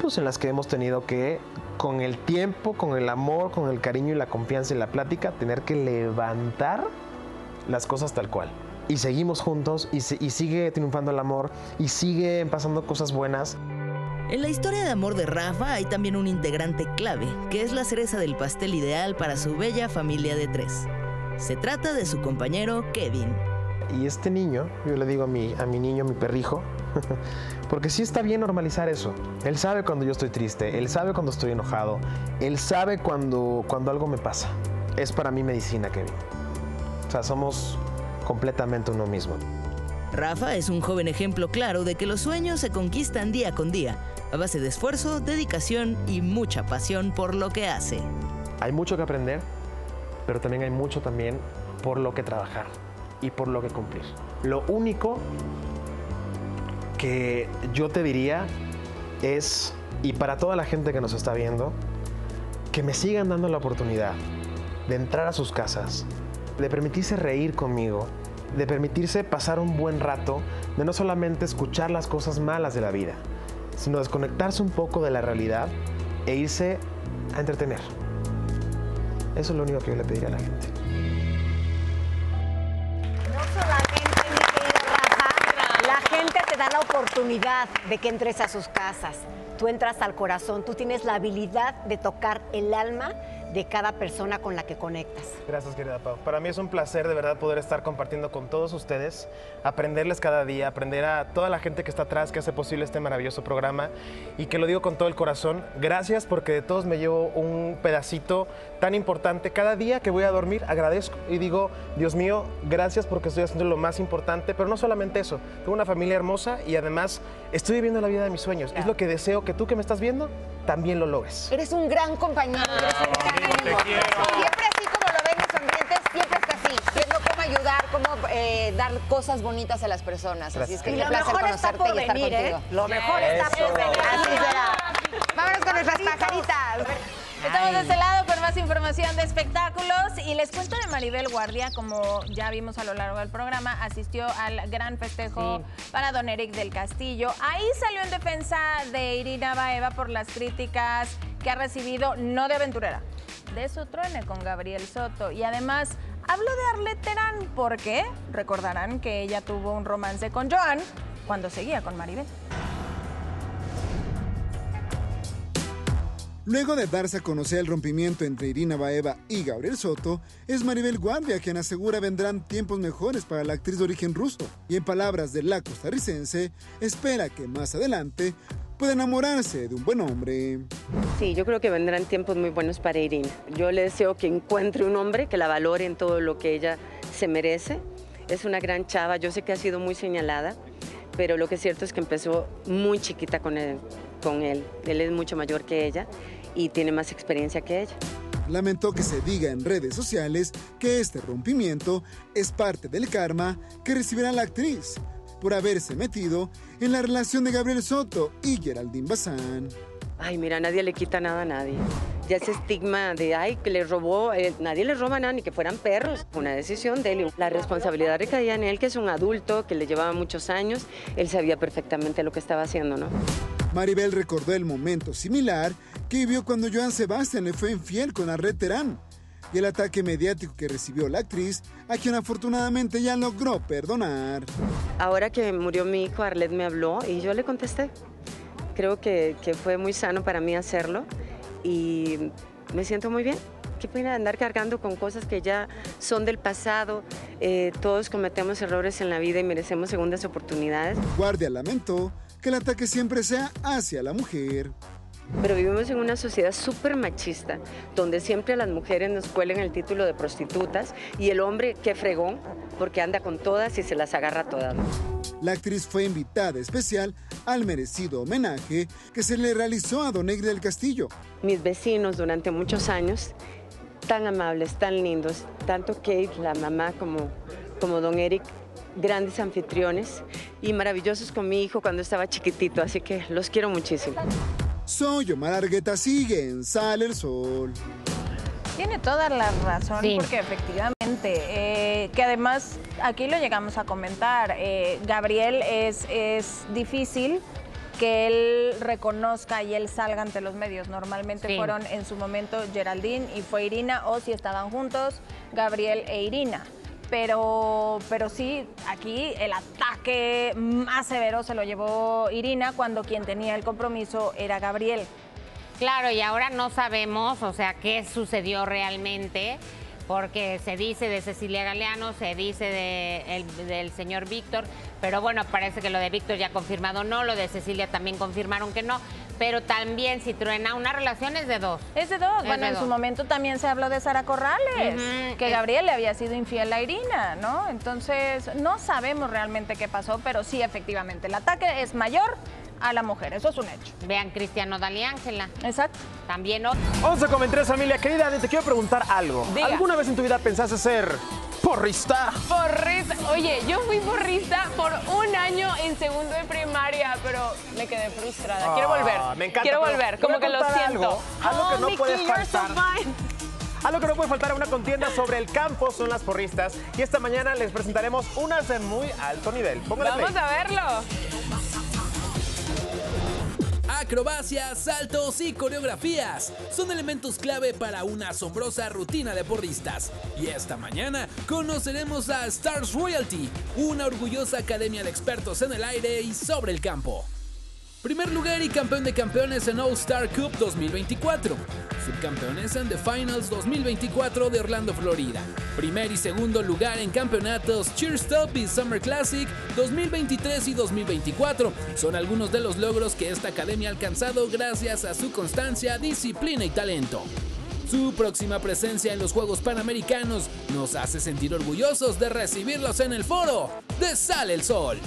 pues en las que hemos tenido que con el tiempo, con el amor, con el cariño y la confianza y la plática tener que levantar las cosas tal cual. Y seguimos juntos y, y sigue triunfando el amor y siguen pasando cosas buenas. En la historia de amor de Rafa hay también un integrante clave, que es la cereza del pastel ideal para su bella familia de tres. Se trata de su compañero Kevin. Y este niño, yo le digo a mi, a mi niño, mi perrijo, (laughs) porque sí está bien normalizar eso. Él sabe cuando yo estoy triste, él sabe cuando estoy enojado, él sabe cuando, cuando algo me pasa. Es para mí medicina, Kevin. O sea, somos completamente uno mismo. Rafa es un joven ejemplo claro de que los sueños se conquistan día con día, a base de esfuerzo, dedicación y mucha pasión por lo que hace. Hay mucho que aprender, pero también hay mucho también por lo que trabajar y por lo que cumplir. Lo único que yo te diría es, y para toda la gente que nos está viendo, que me sigan dando la oportunidad de entrar a sus casas, de permitirse reír conmigo, de permitirse pasar un buen rato, de no solamente escuchar las cosas malas de la vida, sino desconectarse un poco de la realidad e irse a entretener. Eso es lo único que yo le pediría a la gente. La oportunidad de que entres a sus casas. Tú entras al corazón, tú tienes la habilidad de tocar el alma de cada persona con la que conectas. Gracias, querida Pau. Para mí es un placer de verdad poder estar compartiendo con todos ustedes, aprenderles cada día, aprender a toda la gente que está atrás, que hace posible este maravilloso programa y que lo digo con todo el corazón. Gracias porque de todos me llevo un pedacito tan importante. Cada día que voy a dormir agradezco y digo, Dios mío, gracias porque estoy haciendo lo más importante, pero no solamente eso, tengo una familia hermosa y además estoy viviendo la vida de mis sueños. Es lo que deseo que tú que me estás viendo también lo logres. Eres un gran compañero, eres un gran amigo. Siempre así como lo ven sonrientes, siempre está así, viendo cómo ayudar, cómo eh, dar cosas bonitas a las personas. Así es que Y qué placer mejor está conocerte por y estar venir, ¿eh? contigo. Lo mejor está por venir. Así será. Vámonos con nuestras pajaritas. Estamos de este lado más información de espectáculos y les cuento de Maribel Guardia, como ya vimos a lo largo del programa, asistió al gran festejo para don Eric del Castillo. Ahí salió en defensa de Irina Baeva por las críticas que ha recibido, no de aventurera, de su truene con Gabriel Soto. Y además habló de Arlet Terán porque recordarán que ella tuvo un romance con Joan cuando seguía con Maribel. Luego de darse a conocer el rompimiento entre Irina Baeva y Gabriel Soto, es Maribel Guardia quien asegura vendrán tiempos mejores para la actriz de origen ruso. Y en palabras de la costarricense, espera que más adelante pueda enamorarse de un buen hombre. Sí, yo creo que vendrán tiempos muy buenos para Irina. Yo le deseo que encuentre un hombre que la valore en todo lo que ella se merece. Es una gran chava, yo sé que ha sido muy señalada, pero lo que es cierto es que empezó muy chiquita con él. Con él. él es mucho mayor que ella y tiene más experiencia que ella. Lamentó que se diga en redes sociales que este rompimiento es parte del karma que recibirá la actriz por haberse metido en la relación de Gabriel Soto y Geraldine Bazán. Ay, mira, nadie le quita nada a nadie. Ya ese estigma de, ay, que le robó, eh, nadie le roba nada, ni que fueran perros. Una decisión de él. La responsabilidad recaía en él, que es un adulto, que le llevaba muchos años. Él sabía perfectamente lo que estaba haciendo, ¿no? Maribel recordó el momento similar que vivió cuando Joan Sebastián le fue infiel con Arret Terán y el ataque mediático que recibió la actriz, a quien afortunadamente ya logró perdonar. Ahora que murió mi hijo, Arlet me habló y yo le contesté. Creo que, que fue muy sano para mí hacerlo y me siento muy bien. Qué pena andar cargando con cosas que ya son del pasado. Eh, todos cometemos errores en la vida y merecemos segundas oportunidades. Guardia lamentó que el ataque siempre sea hacia la mujer. Pero vivimos en una sociedad súper machista, donde siempre a las mujeres nos cuelen el título de prostitutas y el hombre, qué fregón, porque anda con todas y se las agarra todas. La actriz fue invitada especial al merecido homenaje que se le realizó a Don Negri del Castillo. Mis vecinos durante muchos años, tan amables, tan lindos, tanto Kate, la mamá, como, como Don Eric, grandes anfitriones y maravillosos con mi hijo cuando estaba chiquitito, así que los quiero muchísimo. Soy Omar Argueta, sigue en Sale el Sol. Tiene toda la razón, Sí. porque efectivamente, eh, que además aquí lo llegamos a comentar, eh, Gabriel es, es difícil que él reconozca y él salga ante los medios. Normalmente Sí. fueron en su momento Geraldine y fue Irina, o si estaban juntos, Gabriel e Irina. Pero, pero sí, aquí el ataque más severo se lo llevó Irina cuando quien tenía el compromiso era Gabriel. Claro, y ahora no sabemos, o sea, qué sucedió realmente, porque se dice de Cecilia Galeano, se dice de el- del señor Víctor, pero bueno, parece que lo de Víctor ya confirmado no, lo de Cecilia también confirmaron que no, pero también si truena una relación es de dos. Es de dos. Es bueno, de en dos. su momento también se habló de Sara Corrales, que Gabriel le había sido infiel a Irina, ¿no? Entonces, no sabemos realmente qué pasó, pero sí, efectivamente, el ataque es mayor a la mujer, eso es un hecho. Vean Cristiano Dali y Ángela. Exacto. También otro. 11 con 23, familia querida. Te quiero preguntar algo. Diga. ¿Alguna vez en tu vida pensaste ser porrista? Porrista. Oye, yo fui porrista por un año en segundo de primaria, pero me quedé frustrada. Quiero Ah, volver. me encanta, Quiero volver, como a que lo siento. algo, algo que Oh, no Mickey, puede you're so faltar. Algo que no puede faltar a una contienda sobre el campo son las porristas. Y esta mañana les presentaremos unas de muy alto nivel. Póngale Vamos play. a verlo. Acrobacias, saltos y coreografías son elementos clave para una asombrosa rutina de porristas. Y esta mañana conoceremos a Stars Royalty, una orgullosa academia de expertos en el aire y sobre el campo. Primer lugar y campeón de campeones en All Star Cup 2024. Subcampeones en The Finals 2024 de Orlando, Florida. Primer y segundo lugar en campeonatos Cheer Stop y Summer Classic 2023 y 2024. Son algunos de los logros que esta academia ha alcanzado gracias a su constancia, disciplina y talento. Su próxima presencia en los Juegos Panamericanos nos hace sentir orgullosos de recibirlos en el foro de Sale el Sol.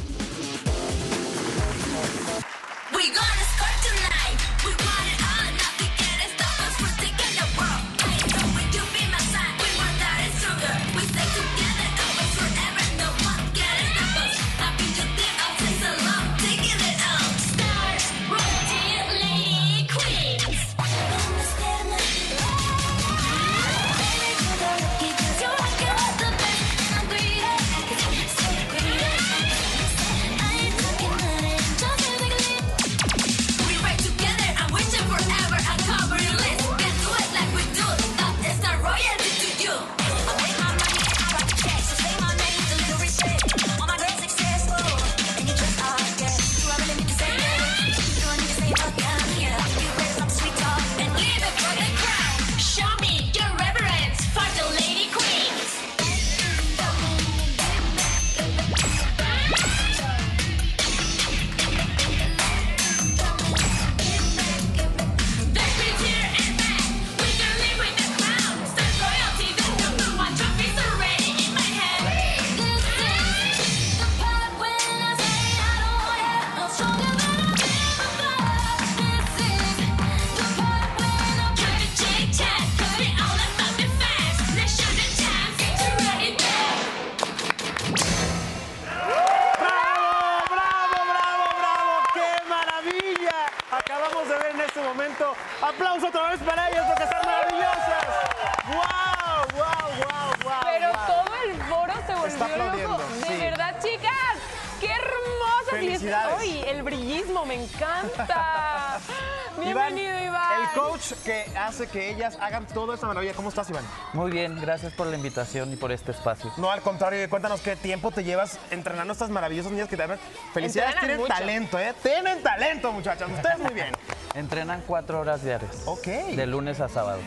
¡Qué hermosas! Y es- Felicidades. ¡Ay, el brillismo me encanta! (laughs) Bienvenido, Iván. El coach que hace que ellas hagan toda esta maravilla. ¿Cómo estás, Iván? Muy bien, gracias por la invitación y por este espacio. No, al contrario, cuéntanos qué tiempo te llevas entrenando a estas maravillosas niñas que te dan. Felicidades, Entrenan tienen mucho. talento, ¿eh? Tienen talento, muchachas. Ustedes muy bien. (laughs) Entrenan cuatro horas diarias. Ok. De lunes a sábado.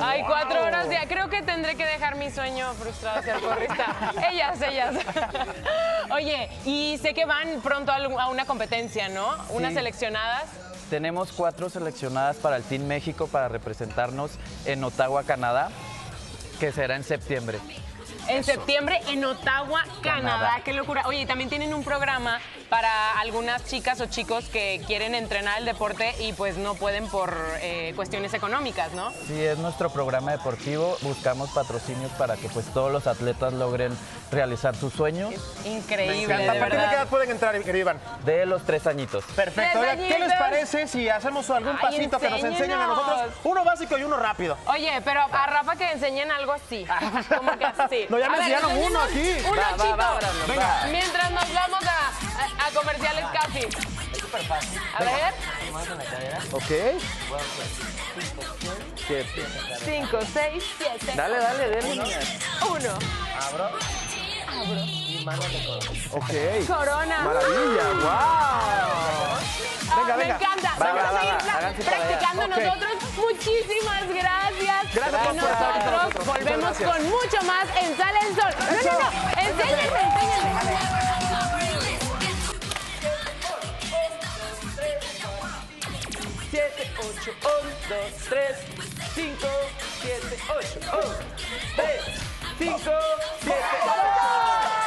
Ay, cuatro horas de... Creo que tendré que dejar mi sueño frustrado ser porrista. (laughs) ellas, ellas. (laughs) Oye, y sé que van pronto a una competencia, ¿no? Unas Sí. seleccionadas. Tenemos cuatro seleccionadas para el Team México para representarnos en Ottawa, Canadá, que será en septiembre. En septiembre en Ottawa, Canadá. Canadá. Qué locura. Oye, y también tienen un programa para algunas chicas o chicos que quieren entrenar el deporte y pues no pueden por eh, cuestiones económicas, ¿no? Sí, es nuestro programa deportivo. Buscamos patrocinios para que pues todos los atletas logren realizar sus sueños. Increíble, ¿A de partir de qué edad pueden entrar, querido Iván? De los tres añitos. Perfecto. Oiga, ¿Qué les parece si hacemos algún Ay, pasito que nos enseñen a nosotros? Uno básico y uno rápido. Oye, pero a Rafa que enseñen algo así. Como que así. No, ya me enseñaron uno aquí. Uno, Va, Venga. Mientras nos vamos a, a- a comerciales casi. Es súper fácil. A ver. Ok. Siete. Cinco, seis, siete. Dale, dale, dale. Abro. Abro. Y mano de. Ok. Corona. Maravilla, wow. Venga, Me venga. encanta. Va, Vamos va, a seguir practicando nosotros. Muchísimas gracias. Gracias Y nosotros volvemos con mucho más en Sale el Sol. No, no, no. Enséñense, enséñense. 7, 8, 1, 2, 3, 5, 7, 8, 1, 3, 5, 7,